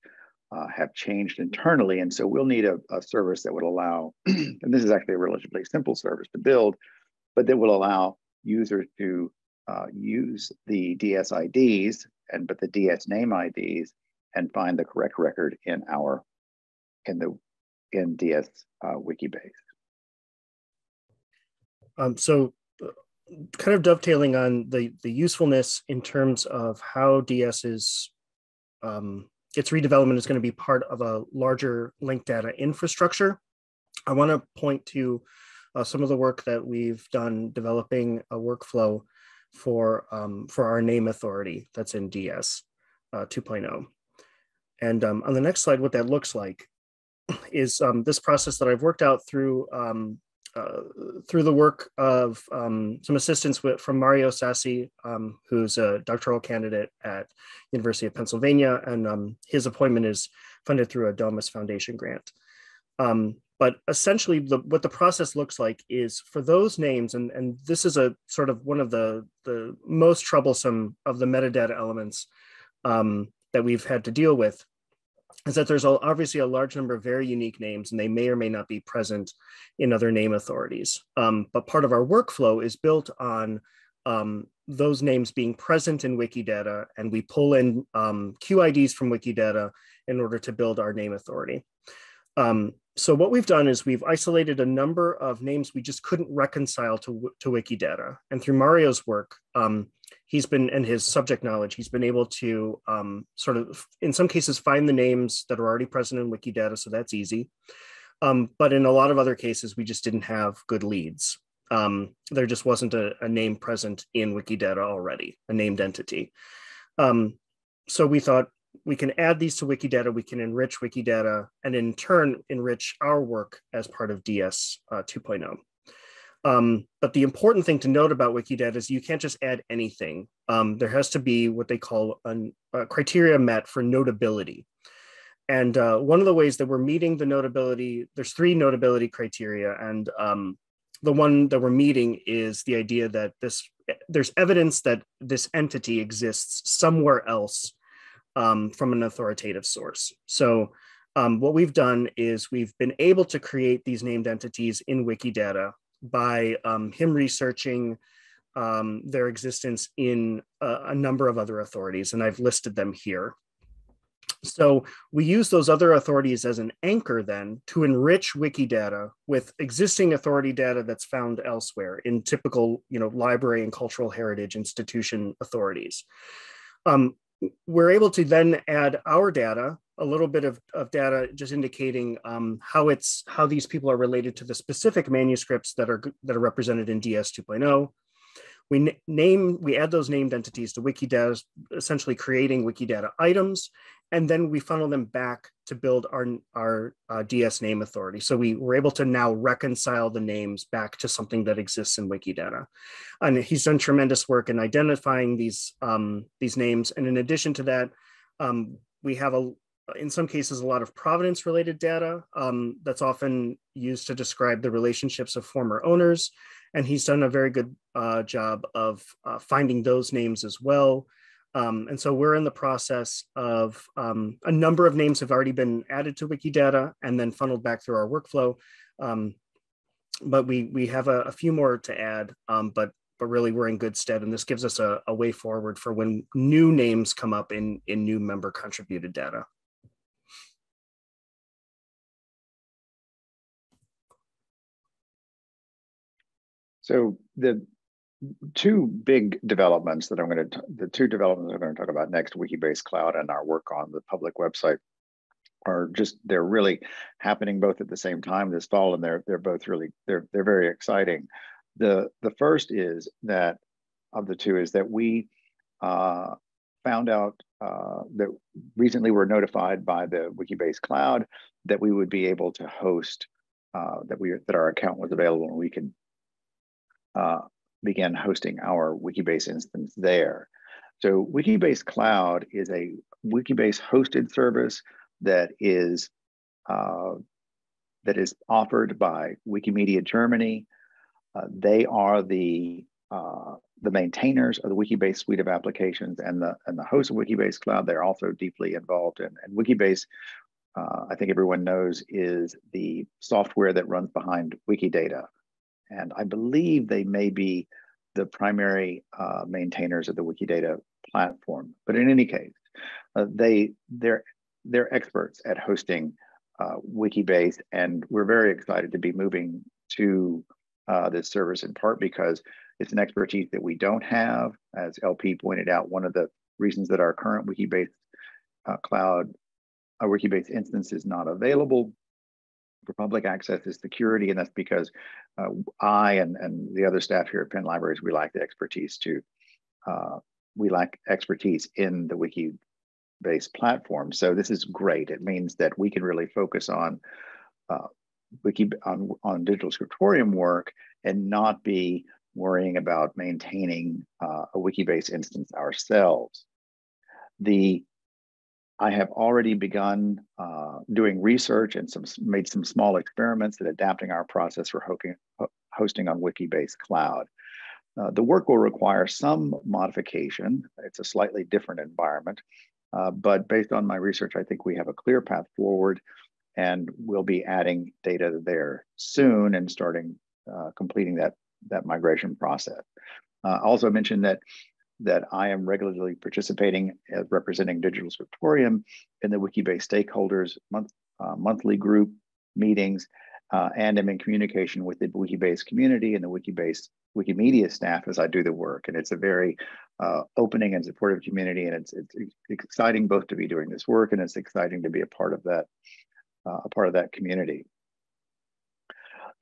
uh, have changed internally. And so we'll need a, a service that would allow, and this is actually a relatively simple service to build, but that will allow users to uh, use the DS IDs and but the DS name IDs and find the correct record in our in the in DS uh, Wikibase. Um, so kind of dovetailing on the, the usefulness in terms of how DS is, um, its redevelopment is going to be part of a larger linked data infrastructure. I want to point to uh, some of the work that we've done developing a workflow for, um, for our name authority that's in DS uh, 2.0. And um, on the next slide, what that looks like is um, this process that I've worked out through um, through the work of um, some assistance with, from Mario Sassi, um, who's a doctoral candidate at University of Pennsylvania, and um, his appointment is funded through a Domus Foundation grant. Um, but essentially, the, what the process looks like is for those names, and, and this is a sort of one of the, the most troublesome of the metadata elements um, that we've had to deal with, is that there's obviously a large number of very unique names and they may or may not be present in other name authorities. Um, but part of our workflow is built on um, those names being present in Wikidata and we pull in um, QIDs from Wikidata in order to build our name authority. Um, so what we've done is we've isolated a number of names we just couldn't reconcile to, to Wikidata. And through Mario's work, um, he's been and his subject knowledge he's been able to um, sort of in some cases find the names that are already present in wikidata so that's easy. Um, but in a lot of other cases we just didn't have good leads. Um, there just wasn't a, a, name present in wikidata already a named entity. Um, so we thought we can add these to wikidata we can enrich wikidata and in turn enrich our work as part of ds uh, 2.0 um, but the important thing to note about Wikidata is you can't just add anything. Um, there has to be what they call an, a criteria met for notability. And uh, one of the ways that we're meeting the notability, there's three notability criteria. And um, the one that we're meeting is the idea that this there's evidence that this entity exists somewhere else um, from an authoritative source. So um, what we've done is we've been able to create these named entities in Wikidata by um, him researching um, their existence in a, a, number of other authorities, and I've listed them here. So we use those other authorities as an anchor then to enrich Wikidata with existing authority data that's found elsewhere in typical, you know, library and cultural heritage institution authorities. Um, we're able to then add our data a little bit of, of data just indicating um, how it's how these people are related to the specific manuscripts that are that are represented in DS 2.0. We name we add those named entities to Wikidata, essentially creating Wikidata items, and then we funnel them back to build our our uh, DS name authority. So we were able to now reconcile the names back to something that exists in Wikidata, and he's done tremendous work in identifying these um, these names. And in addition to that, um, we have a in some cases, a lot of provenance related data um, that's often used to describe the relationships of former owners. And he's done a very good uh, job of uh, finding those names as well. Um, and so we're in the process of um, a number of names have already been added to Wikidata and then funneled back through our workflow. Um, but we we have a, a, few more to add, um, but but really we're in good stead. And this gives us a, a way forward for when new names come up in, in new member contributed data. So the two big developments that I'm going to, the two developments I'm going to talk about next, Wikibase Cloud and our work on the public website are just, they're really happening both at the same time this fall and they're, they're both really, they're, they're very exciting. The, the first is that, of the two is that we uh, found out uh, that recently we're notified by the Wikibase Cloud that we would be able to host uh, that we that our account was available and we could uh, begin hosting our Wikibase instance there. So Wikibase Cloud is a Wikibase hosted service that is uh, that is offered by Wikimedia Germany. Uh, they are the uh, the maintainers of the Wikibase suite of applications and the and the host of Wikibase Cloud. They're also deeply involved in and Wikibase. Uh, I think everyone knows is the software that runs behind Wikidata, and I believe they may be the primary uh, maintainers of the Wikidata platform. But in any case, uh, they they're they're experts at hosting uh, Wikibase, and we're very excited to be moving to uh, this service in part because it's an expertise that we don't have. As LP pointed out, one of the reasons that our current Wikibase uh, cloud, a Wikibase instance is not available for public access is security, and that's because uh, I and, and the other staff here at Penn Libraries, we lack the expertise to, uh, we lack expertise in the Wikibase platform. So this is great. It means that we can really focus on uh, Wiki on, on digital scriptorium work and not be worrying about maintaining uh, a Wikibase instance ourselves. The I have already begun uh, doing research and some made some small experiments at adapting our process for hosting, on Wikibase Cloud. Uh, the work will require some modification. It's a slightly different environment, uh, but based on my research, I think we have a clear path forward and we'll be adding data there soon and starting uh, completing that, that migration process. Uh, also mentioned that that I am regularly participating as representing Digital Scriptorium in the Wikibase stakeholders month, uh, monthly group meetings, uh, and I'm in communication with the Wikibase community and the Wikibase Wikimedia staff as I do the work. And it's a very uh, opening and supportive community, and it's, it's exciting both to be doing this work and it's exciting to be a part of that, uh, a part of that community.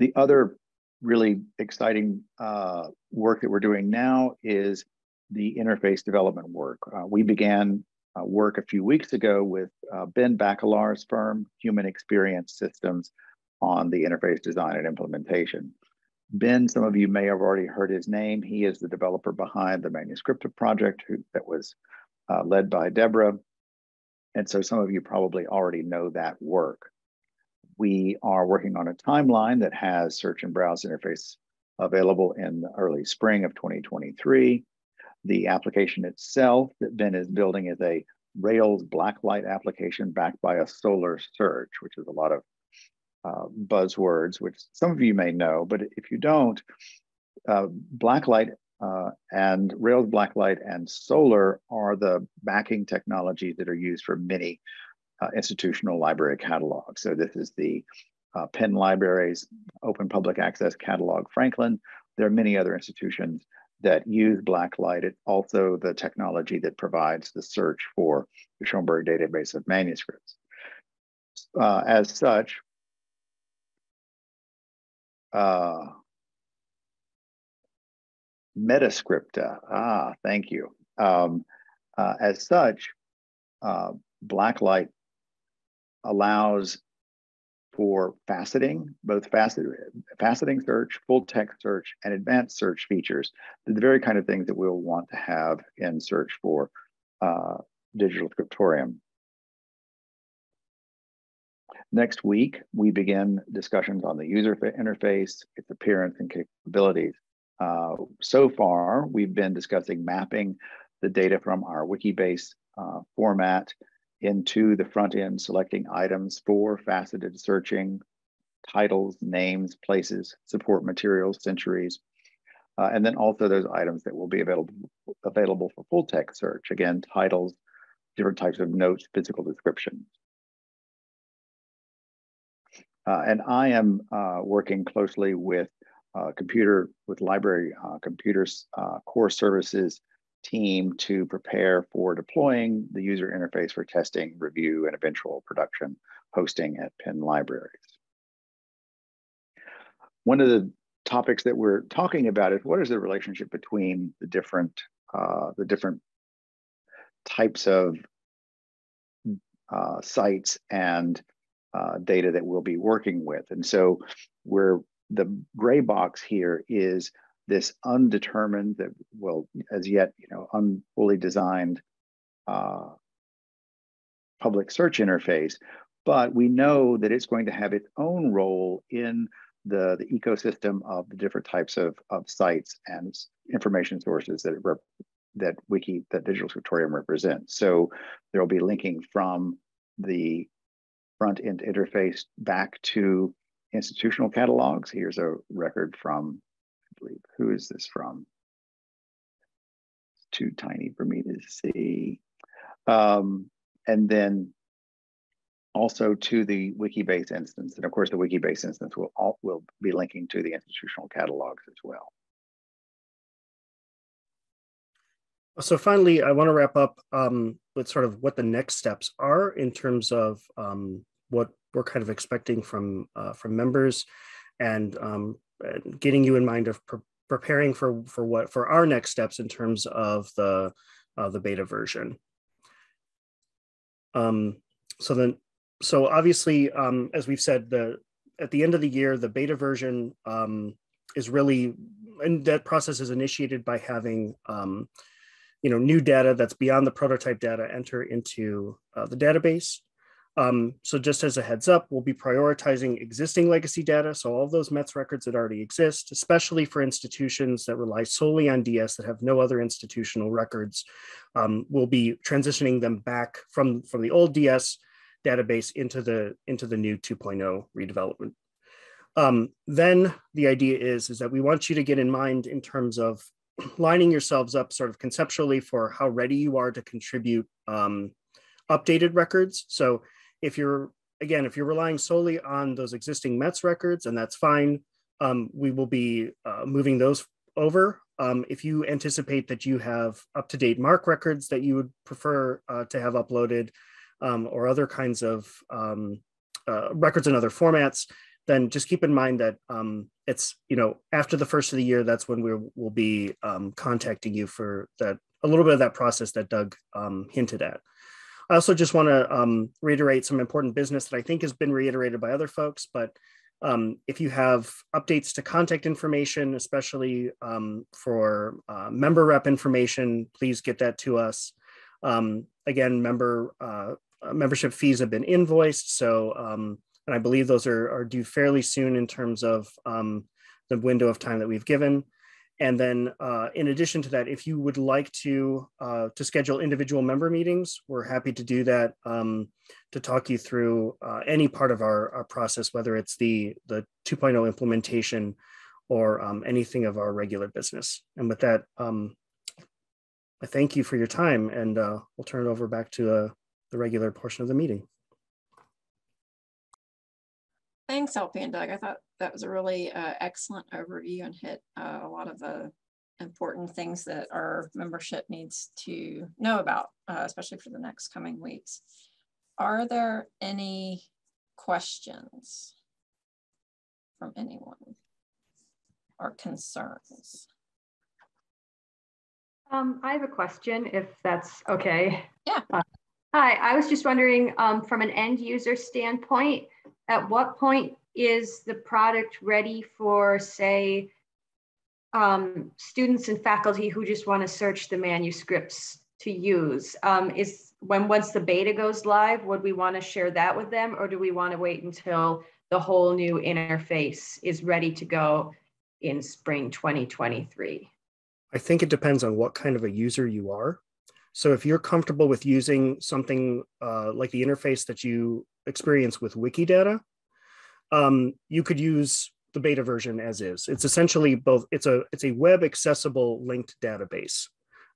The other really exciting uh, work that we're doing now is the interface development work. Uh, we began uh, work a few weeks ago with uh, Ben Bacalar's firm, Human Experience Systems, on the interface design and implementation. Ben, some of you may have already heard his name. He is the developer behind the Manuscripta project who, that was uh, led by Deborah. And so some of you probably already know that work. We are working on a timeline that has search and browse interface available in the early spring of 2023. The application itself that Ben is building is a Rails Blacklight application backed by a Solr search, which is a lot of uh, buzzwords, which some of you may know, but if you don't, uh, Blacklight uh, and Rails Blacklight and Solr are the backing technologies that are used for many uh, institutional library catalogs. So this is the uh, Penn Libraries Open Public Access Catalog Franklin. There are many other institutions that use Blacklight. It's also the technology that provides the search for the Schoenberg database of manuscripts. Uh, as such, uh, Metascripta, ah, thank you. Um, uh, as such, uh, Blacklight allows for faceting, both facet, faceting search, full text search, and advanced search features, the very kind of things that we'll want to have in search for uh, digital scriptorium. Next week, we begin discussions on the user interface, its appearance and capabilities. Uh, so far, we've been discussing mapping the data from our Wikibase uh, format into the front end, selecting items for faceted searching, titles, names, places, support materials, centuries, uh, and then also those items that will be available, available for full text search. Again, titles, different types of notes, physical descriptions. Uh, and I am uh, working closely with uh, computer, with library uh, computers, uh, core services, team to prepare for deploying the user interface for testing, review, and eventual production hosting at Penn Libraries. One of the topics that we're talking about is what is the relationship between the different uh, the different types of uh, sites and uh, data that we'll be working with. And so we're the gray box here is this undetermined that will as yet you know unfully designed uh, public search interface but we know that it's going to have its own role in the, the ecosystem of the different types of, of sites and information sources that rep, that wiki that digital scriptorium represents. So there will be linking from the front end interface back to institutional catalogs. Here's a record from believe. Who is this from? It's too tiny for me to see. Um, and then also to the Wikibase instance. And of course, the Wikibase instance will, all, will be linking to the institutional catalogs as well. So finally, I want to wrap up um, with sort of what the next steps are in terms of um, what we're kind of expecting from uh, from members and um, getting you in mind of pre preparing for for what for our next steps in terms of the uh, the beta version. Um, so then, so obviously, um, as we've said, the at the end of the year, the beta version um, is really, and that process is initiated by having, um, you know, new data that's beyond the prototype data enter into uh, the database. Um, so just as a heads up, we'll be prioritizing existing legacy data. So all those METS records that already exist, especially for institutions that rely solely on DS that have no other institutional records, um, we'll be transitioning them back from, from the old DS database into the, into the new 2.0 redevelopment. Um, then the idea is, is that we want you to get in mind in terms of lining yourselves up sort of conceptually for how ready you are to contribute um, updated records. So if you're again, if you're relying solely on those existing METS records, and that's fine, um, we will be uh, moving those over. Um, if you anticipate that you have up-to-date MARC records that you would prefer uh, to have uploaded, um, or other kinds of um, uh, records in other formats, then just keep in mind that um, it's you know after the first of the year, that's when we will be um, contacting you for that a little bit of that process that Doug hinted at. I also just want to um, reiterate some important business that I think has been reiterated by other folks, but um, if you have updates to contact information, especially um, for uh, member rep information, please get that to us. Um, again, member uh, membership fees have been invoiced, so um, and I believe those are, are due fairly soon in terms of um, the window of time that we've given. And then uh, in addition to that, if you would like to, uh, to schedule individual member meetings, we're happy to do that um, to talk you through uh, any part of our, our, process, whether it's the, the 2.0 implementation or um, anything of our regular business. And with that, um, I thank you for your time and uh, we'll turn it over back to uh, the regular portion of the meeting. Thanks, LP and Doug. I thought that was a really uh, excellent overview and hit uh, a lot of the important things that our membership needs to know about, uh, especially for the next coming weeks. Are there any questions from anyone or concerns? Um, I have a question, if that's okay. Yeah. Uh, hi, I was just wondering um, from an end user standpoint, at what point is the product ready for, say, um, students and faculty who just want to search the manuscripts to use? Um, is when once the beta goes live, would we want to share that with them, or do we want to wait until the whole new interface is ready to go in spring 2023? I think it depends on what kind of a user you are. So if you're comfortable with using something uh, like the interface that you experience with Wikidata, um, you could use the beta version as is. It's essentially both. It's a it's a web accessible linked database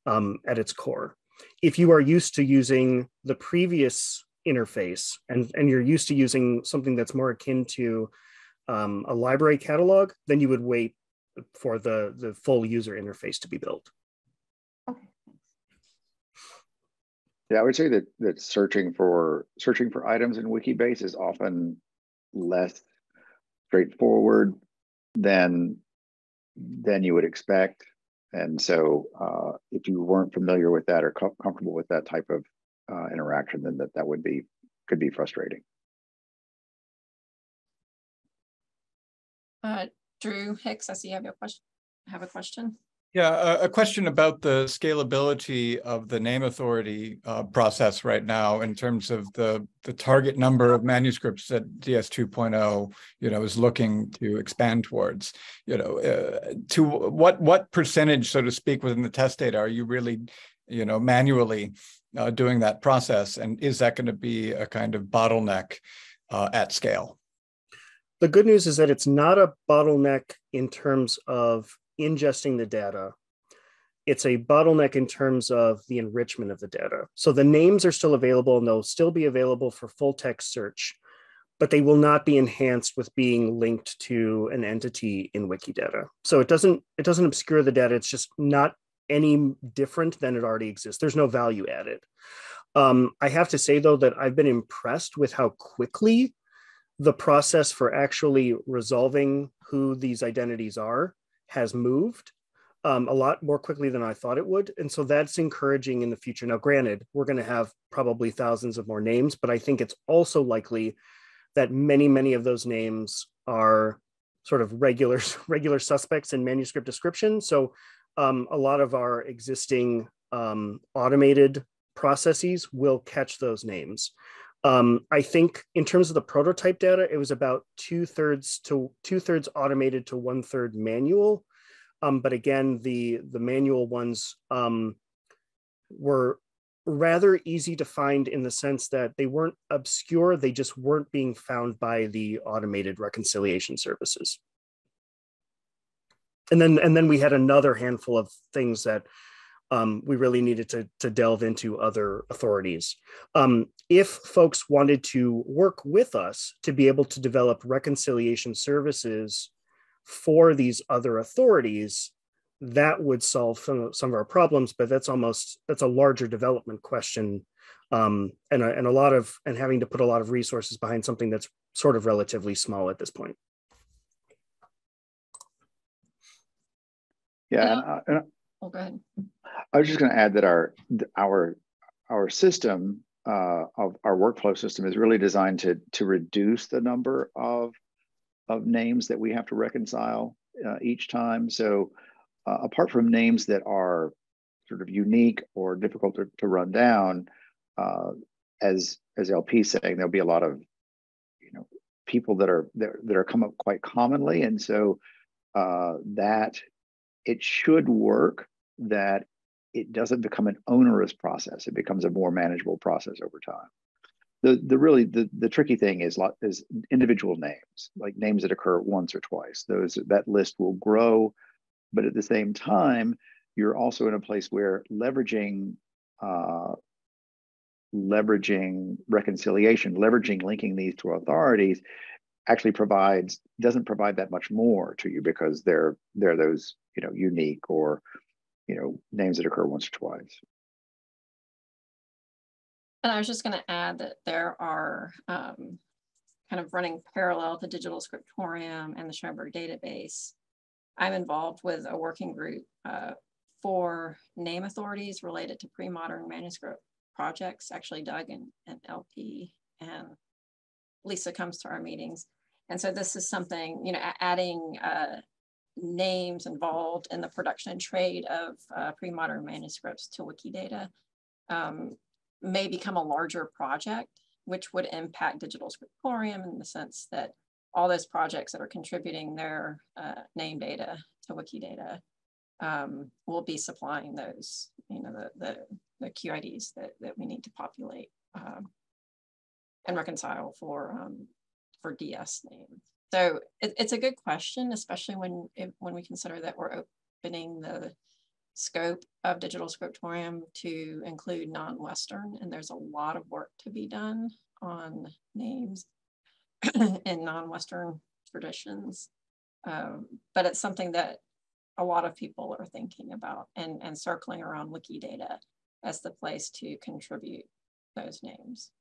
um, at its core. If you are used to using the previous interface and and you're used to using something that's more akin to um, a library catalog, then you would wait for the the full user interface to be built. Okay. Yeah, I would say that that searching for searching for items in Wikibase is often less straightforward than than you would expect. And so, uh, if you weren't familiar with that or co comfortable with that type of uh, interaction, then that that would be could be frustrating. Uh, Drew Hicks, I see you have your question. have a question? Yeah, a, question about the scalability of the name authority uh, process right now in terms of the the target number of manuscripts that DS 2.0, you know, is looking to expand towards. You know, uh, to what what percentage, so to speak, within the test data are you really, you know, manually uh, doing that process, and is that going to be a kind of bottleneck uh, at scale? The good news is that it's not a bottleneck in terms of ingesting the data. It's a bottleneck in terms of the enrichment of the data. So the names are still available and they'll still be available for full text search, but they will not be enhanced with being linked to an entity in Wikidata. So it doesn't it doesn't obscure the data. It's just not any different than it already exists. There's no value added. Um, I have to say though that I've been impressed with how quickly the process for actually resolving who these identities are has moved um, a lot more quickly than I thought it would. And so that's encouraging in the future. Now, granted, we're going to have probably thousands of more names, but I think it's also likely that many, many of those names are sort of regular, regular suspects in manuscript description. So um, a lot of our existing um, automated processes will catch those names. Um, I think in terms of the prototype data, it was about two thirds to two thirds automated to one third manual. Um, but again, the the manual ones um, were rather easy to find in the sense that they weren't obscure; they just weren't being found by the automated reconciliation services. And then and then we had another handful of things that um, we really needed to, to delve into other authorities. Um, if folks wanted to work with us to be able to develop reconciliation services for these other authorities, that would solve some, some of our problems, but that's almost, that's a larger development question um, and, a, and a lot of, and having to put a lot of resources behind something that's sort of relatively small at this point. Yeah, and, uh, Oh, go ahead. I was just going to add that our our our system uh, of our workflow system is really designed to to reduce the number of of names that we have to reconcile uh, each time. So uh, apart from names that are sort of unique or difficult to, to run down, uh, as as LP saying, there'll be a lot of you know people that are that, that are come up quite commonly, and so uh, that it should work that it doesn't become an onerous process. It becomes a more manageable process over time. The, the really the, the tricky thing is is individual names, like names that occur once or twice. Those that list will grow, but at the same time, you're also in a place where leveraging uh, leveraging reconciliation, leveraging linking these to authorities actually provides doesn't provide that much more to you because they're they're those you know unique or you know, names that occur once or twice. And I was just going to add that there are um, kind of running parallel to Digital Scriptorium and the Schoenberg database. I'm involved with a working group uh, for name authorities related to pre-modern manuscript projects. Actually, Doug and, and LP and Lisa comes to our meetings. And so this is something, you know, adding uh, names involved in the production and trade of uh, pre-modern manuscripts to Wikidata um, may become a larger project, which would impact Digital Scriptorium in the sense that all those projects that are contributing their uh, name data to Wikidata um, will be supplying those, you know, the, the, the QIDs that, that we need to populate um, and reconcile for, um, for DS names. So it, it's a good question, especially when when we consider that we're opening the scope of digital scriptorium to include non-Western, and there's a lot of work to be done on names in non-Western traditions. Um, but it's something that a lot of people are thinking about and, and circling around Wikidata as the place to contribute those names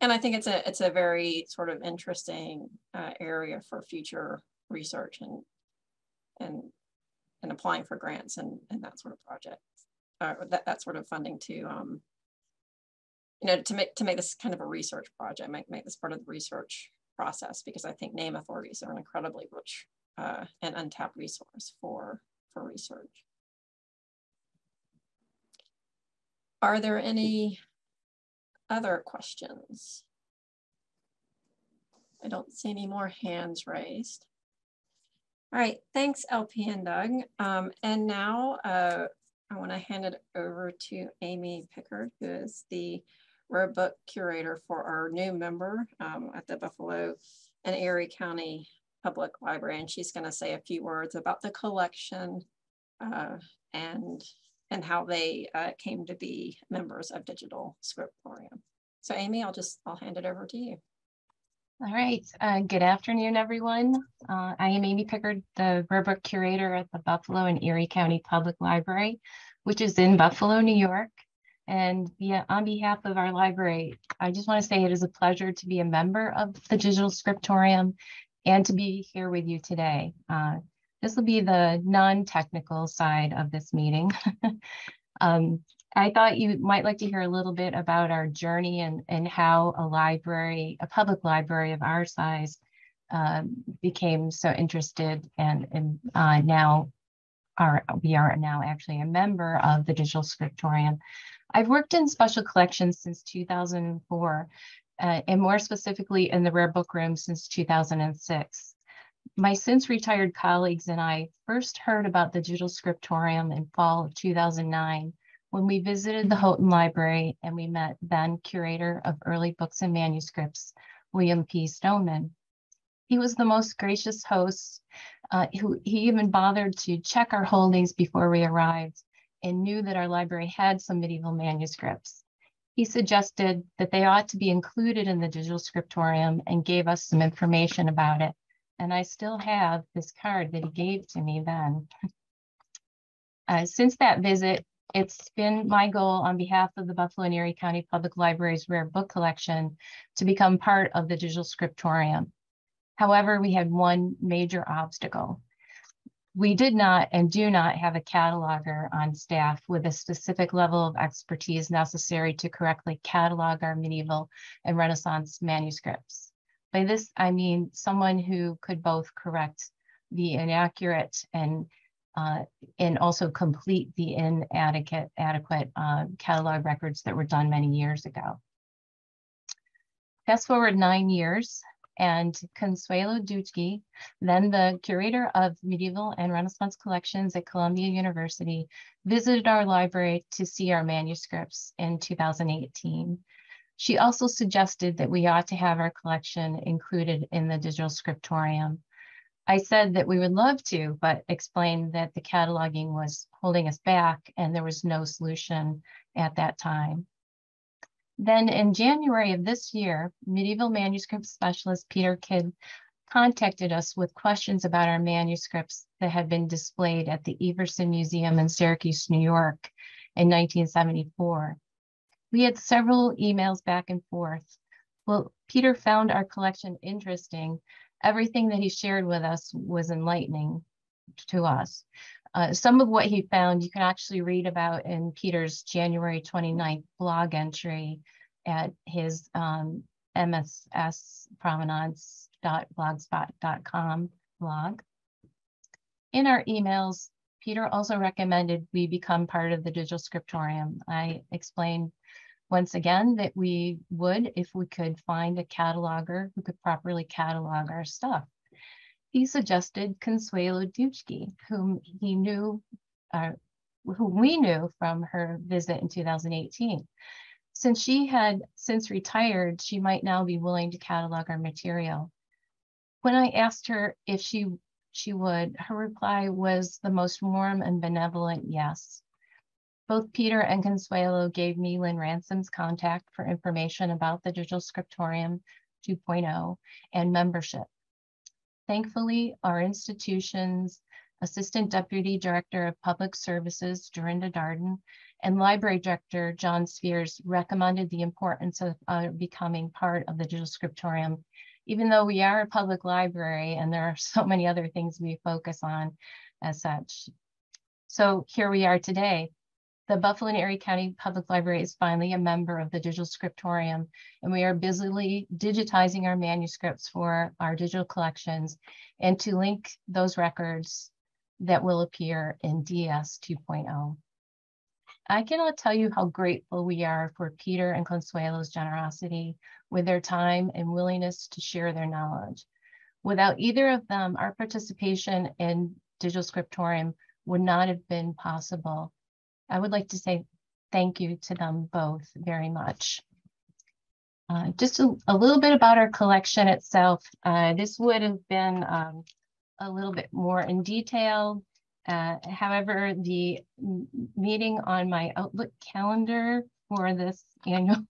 and I think it's a it's a very sort of interesting uh, area for future research and and and applying for grants and and that sort of project, uh, that that sort of funding to um, you know to make to make this kind of a research project, make make this part of the research process because I think name authorities are an incredibly rich uh, an untapped resource for, for research. Are there any other questions? I don't see any more hands raised. All right, thanks LP and Doug. Um, and now uh, I wanna hand it over to Amy Pickard, who is the Rare Book Curator for our new member um, at the Buffalo and Erie County Public Library. And she's gonna say a few words about the collection uh, and, and how they uh, came to be members of Digital Scriptorium. So Amy, I'll just, I'll hand it over to you. All right. Uh, good afternoon, everyone. Uh, I am Amy Pickard, the Rare Book Curator at the Buffalo and Erie County Public Library, which is in Buffalo, New York. And yeah, on behalf of our library, I just want to say it is a pleasure to be a member of the Digital Scriptorium and to be here with you today. Uh, this will be the non-technical side of this meeting. um, I thought you might like to hear a little bit about our journey and, and how a library, a public library of our size, uh, became so interested and, and uh, now are we are now actually a member of the Digital Scriptorium. I've worked in special collections since 2004, uh, and more specifically in the Rare Book Room since 2006. My since retired colleagues and I first heard about the Digital Scriptorium in fall of 2009 when we visited the Houghton Library and we met then curator of early books and manuscripts, William P. Stoneman. He was the most gracious host. Uh, who, he even bothered to check our holdings before we arrived and knew that our library had some medieval manuscripts. He suggested that they ought to be included in the digital scriptorium and gave us some information about it. And I still have this card that he gave to me then. Uh, since that visit, it's been my goal on behalf of the Buffalo and Erie County Public Library's rare book collection to become part of the digital scriptorium. However, we had one major obstacle. We did not and do not have a cataloger on staff with a specific level of expertise necessary to correctly catalog our medieval and Renaissance manuscripts. By this, I mean someone who could both correct the inaccurate and uh, and also complete the inadequate adequate uh, catalog records that were done many years ago. Fast forward nine years, and Consuelo Dutschke, then the curator of medieval and Renaissance collections at Columbia University, visited our library to see our manuscripts in 2018. She also suggested that we ought to have our collection included in the digital scriptorium. I said that we would love to, but explained that the cataloging was holding us back and there was no solution at that time. Then in January of this year, medieval manuscript specialist Peter Kidd contacted us with questions about our manuscripts that had been displayed at the Everson Museum in Syracuse, New York in 1974. We had several emails back and forth. Well, Peter found our collection interesting, everything that he shared with us was enlightening to us. Uh, some of what he found you can actually read about in Peter's January 29th blog entry at his um, mssprovenance.blogspot.com blog. In our emails, Peter also recommended we become part of the digital scriptorium. I explained once again that we would if we could find a cataloger who could properly catalog our stuff. He suggested Consuelo Dutschke, whom he knew, uh, whom we knew from her visit in 2018. Since she had since retired, she might now be willing to catalog our material. When I asked her if she she would, her reply was the most warm and benevolent yes. Both Peter and Consuelo gave me Lynn Ransom's contact for information about the Digital Scriptorium 2.0 and membership. Thankfully, our institution's Assistant Deputy Director of Public Services, Dorinda Darden, and Library Director, John Spears, recommended the importance of uh, becoming part of the Digital Scriptorium, even though we are a public library and there are so many other things we focus on as such. So here we are today. The Buffalo and Erie County Public Library is finally a member of the Digital Scriptorium, and we are busily digitizing our manuscripts for our digital collections and to link those records that will appear in DS 2.0. I cannot tell you how grateful we are for Peter and Consuelo's generosity with their time and willingness to share their knowledge. Without either of them, our participation in Digital Scriptorium would not have been possible. I would like to say thank you to them both very much. Uh, just a, a, little bit about our collection itself. Uh, this would have been um, a little bit more in detail. Uh, however, the meeting on my Outlook calendar for this annual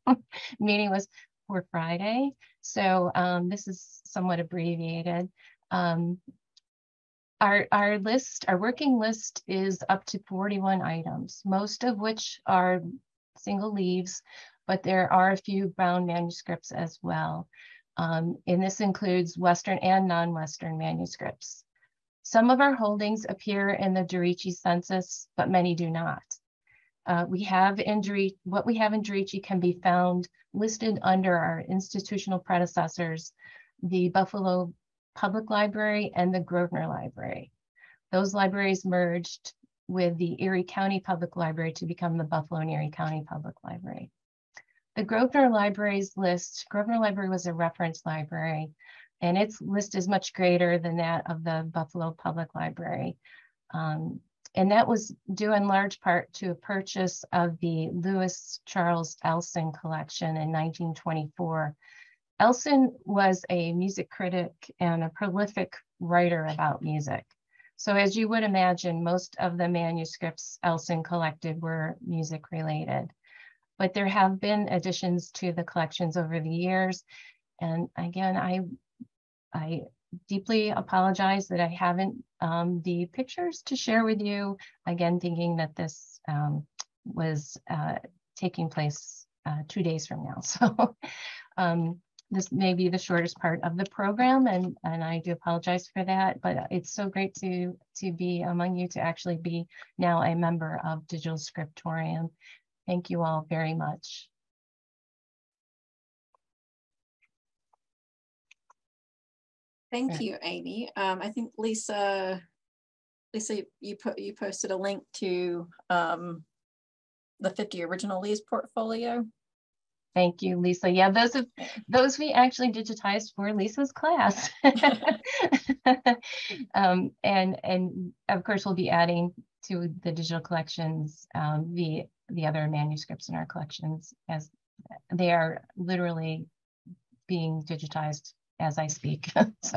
meeting was for Friday. So um, this is somewhat abbreviated. Um, our, our list, our working list is up to 41 items, most of which are single leaves, but there are a few bound manuscripts as well. Um, and this includes Western and non-Western manuscripts. Some of our holdings appear in the De Ricci census, but many do not. Uh, we have in what we have in De Ricci can be found listed under our institutional predecessors, the Buffalo Public Library and the Grosvenor Library. Those libraries merged with the Erie County Public Library to become the Buffalo and Erie County Public Library. The Grosvenor Library's list, Grosvenor Library was a reference library, and its list is much greater than that of the Buffalo Public Library. Um, and that was due in large part to a purchase of the Louis Charles Elson collection in 1924. Elson was a music critic and a prolific writer about music. So as you would imagine, most of the manuscripts Elson collected were music related. But there have been additions to the collections over the years. And again, I, I deeply apologize that I haven't um, the pictures to share with you. Again, thinking that this um, was uh, taking place uh, two days from now. So um, this may be the shortest part of the program and, and I do apologize for that, but it's so great to, to be among you to actually be now a member of Digital Scriptorium. Thank you all very much. Thank you, Amy. Um, I think Lisa, Lisa, you put you posted a link to um, the 50 original leaves portfolio. Thank you, Lisa. Yeah, those of those we actually digitized for Lisa's class. um, and and of course we'll be adding to the digital collections um, the the other manuscripts in our collections as they are literally being digitized as I speak. so,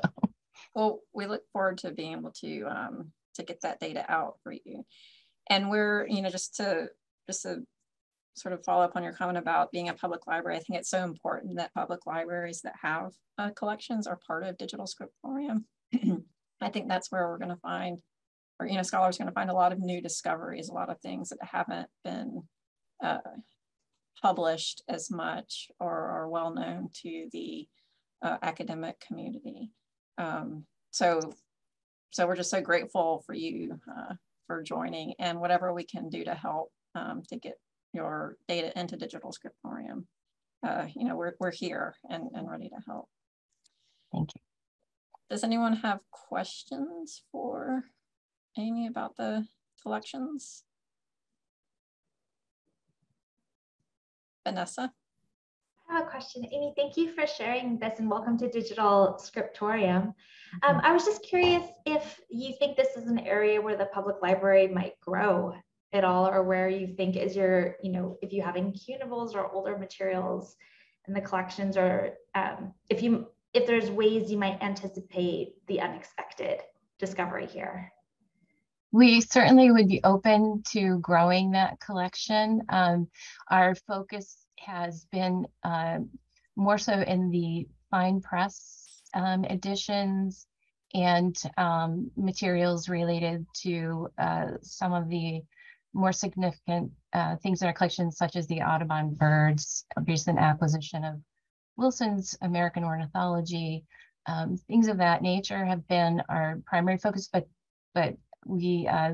well, we look forward to being able to um, to get that data out for you. And we're, you know, just to just to sort of follow up on your comment about being a public library, I think it's so important that public libraries that have uh, collections are part of Digital Scriptorium. I think that's where we're going to find, or you know, scholars are going to find a lot of new discoveries, a lot of things that haven't been uh, published as much or are well known to the uh, academic community. Um, so, so we're just so grateful for you uh, for joining and whatever we can do to help um, to get your data into Digital Scriptorium. Uh, you know, we're, we're here and, and ready to help. Thank you. Does anyone have questions for Amy about the collections? Vanessa? I have a question. Amy, thank you for sharing this and welcome to Digital Scriptorium. Um, I was just curious if you think this is an area where the public library might grow at all or where you think is your, you know, if you have incunables or older materials in the collections or um, if you if there's ways you might anticipate the unexpected discovery here. We certainly would be open to growing that collection. Um, our focus has been uh, more so in the fine press um, editions and um, materials related to uh, some of the more significant uh, things in our collection, such as the Audubon birds, recent acquisition of Wilson's American Ornithology, um, things of that nature have been our primary focus, but but we uh,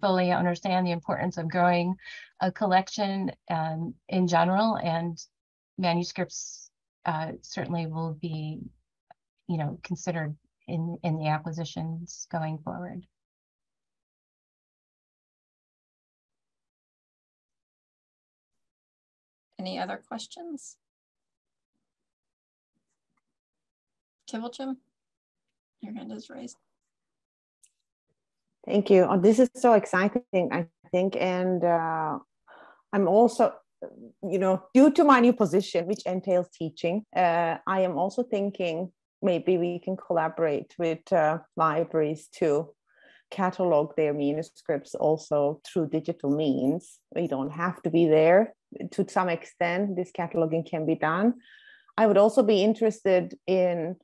fully understand the importance of growing a collection um, in general and manuscripts uh, certainly will be, you know, considered in, in the acquisitions going forward. Any other questions? Kivilcim, your hand is raised. Thank you. Oh, this is so exciting, I think. And uh, I'm also, you know, due to my new position, which entails teaching, uh, I am also thinking maybe we can collaborate with uh, libraries to catalog their manuscripts also through digital means. We don't have to be there. To some extent, this cataloging can be done. I would also be interested in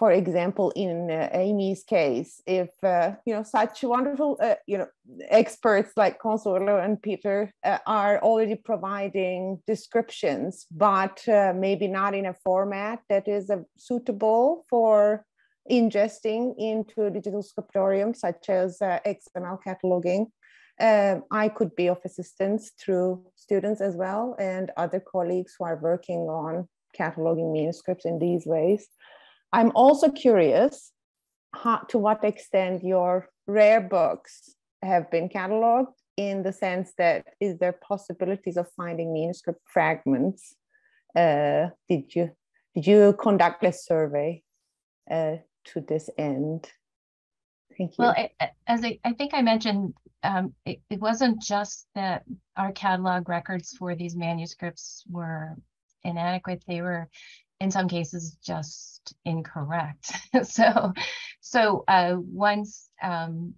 for example, in uh, Amy's case, if uh, you know such wonderful uh, you know experts like Consuelo and Peter uh, are already providing descriptions, but uh, maybe not in a format that is uh, suitable for ingesting into digital scriptorium, such as XML cataloging. Um, I could be of assistance through students as well and other colleagues who are working on cataloging manuscripts in these ways. I'm also curious how, to what extent your rare books have been cataloged in the sense that is there possibilities of finding manuscript fragments? Uh, did you did you conduct a survey uh, to this end? Thank you. Well, as I, I think I mentioned, um, it, it wasn't just that our catalog records for these manuscripts were inadequate. They were in some cases just incorrect. so, so uh, once um,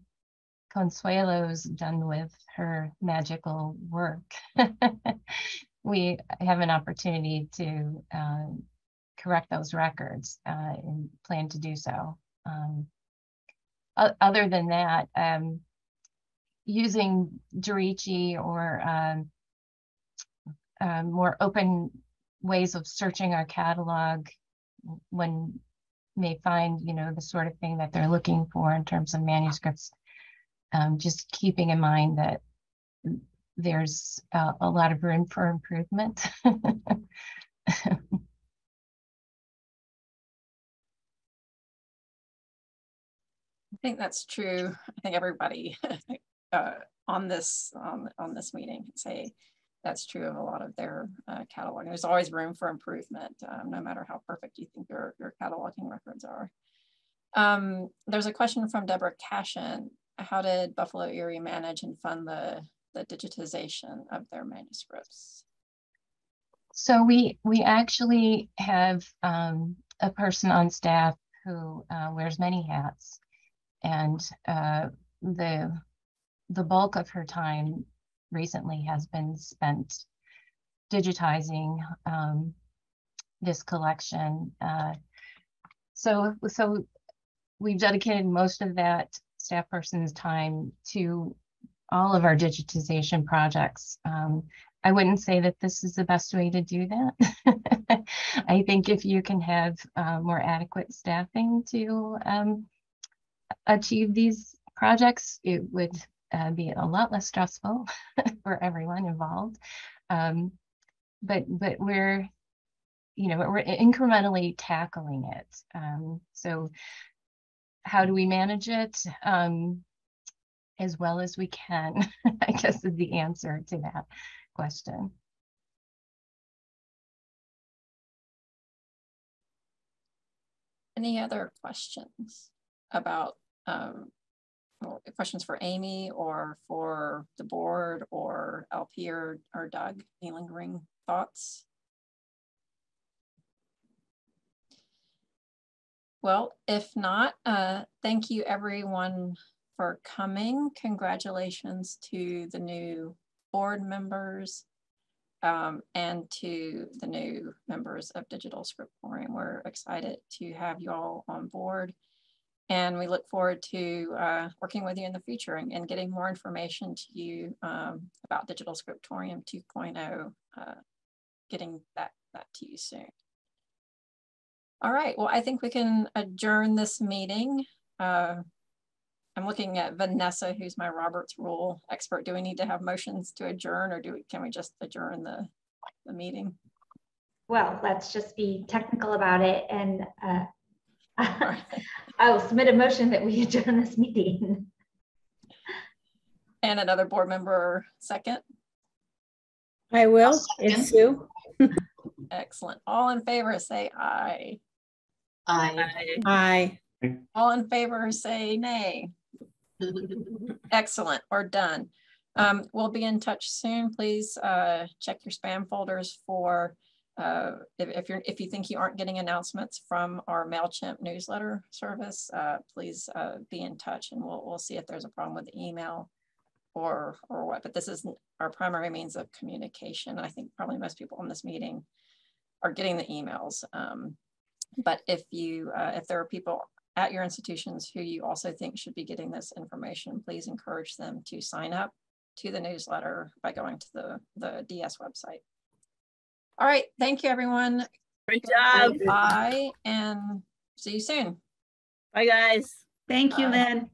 Consuelo's done with her magical work, we have an opportunity to uh, correct those records uh, and plan to do so. Um, other than that, um, using De Ricci or um, uh, more open ways of searching our catalog when may find you know the sort of thing that they're looking for in terms of manuscripts um, just keeping in mind that there's uh, a lot of room for improvement think that's true. I think everybody uh, on this um, on this meeting can say that's true of a lot of their uh, cataloging. There's always room for improvement, um, no matter how perfect you think your, your cataloging records are. Um, there's a question from Deborah Cashin. How did Buffalo Erie manage and fund the, the digitization of their manuscripts? So we we actually have um, a person on staff who uh, wears many hats, and uh, the the bulk of her time recently has been spent digitizing um, this collection. Uh, so, so we've dedicated most of that staff person's time to all of our digitization projects. Um, I wouldn't say that this is the best way to do that. I think if you can have uh, more adequate staffing to um, achieve these projects, it would uh, be a lot less stressful for everyone involved. Um, but but we're you know we're incrementally tackling it. Um, so how do we manage it um, as well as we can? I guess is the answer to that question. Any other questions about um, questions for Amy or for the board or LP or, or Doug? Any lingering thoughts? Well, if not, uh, thank you everyone for coming. Congratulations to the new board members um, and to the new members of Digital Script Scriptorium. We're excited to have you all on board. And we look forward to uh, working with you in the future and, and getting more information to you um, about Digital Scriptorium 2.0, uh, getting that, that to you soon. All right, well, I think we can adjourn this meeting. Uh, I'm looking at Vanessa, who's my Roberts rule expert. Do we need to have motions to adjourn or do we, can we just adjourn the, the meeting? Well, let's just be technical about it and uh, I will submit a motion that we adjourn this meeting. And another board member second. Aye will. It's Sue. Excellent. All in favor, say aye. I. Aye. All in favor, say nay. Excellent, we're done. Um, we'll be in touch soon. Please uh, check your spam folders for uh, if, if, you're if you think you aren't getting announcements from our MailChimp newsletter service, uh, please uh, be in touch and we'll, we'll see if there's a problem with the email or or what. But this is our primary means of communication. I think probably most people in this meeting are getting the emails. Um, but if you uh, if there are people at your institutions who you also think should be getting this information, please encourage them to sign up to the newsletter by going to the, the DS website. All right, thank you everyone. Great job. Bye and see you soon. Bye guys. Thank you, Bye. Lynn.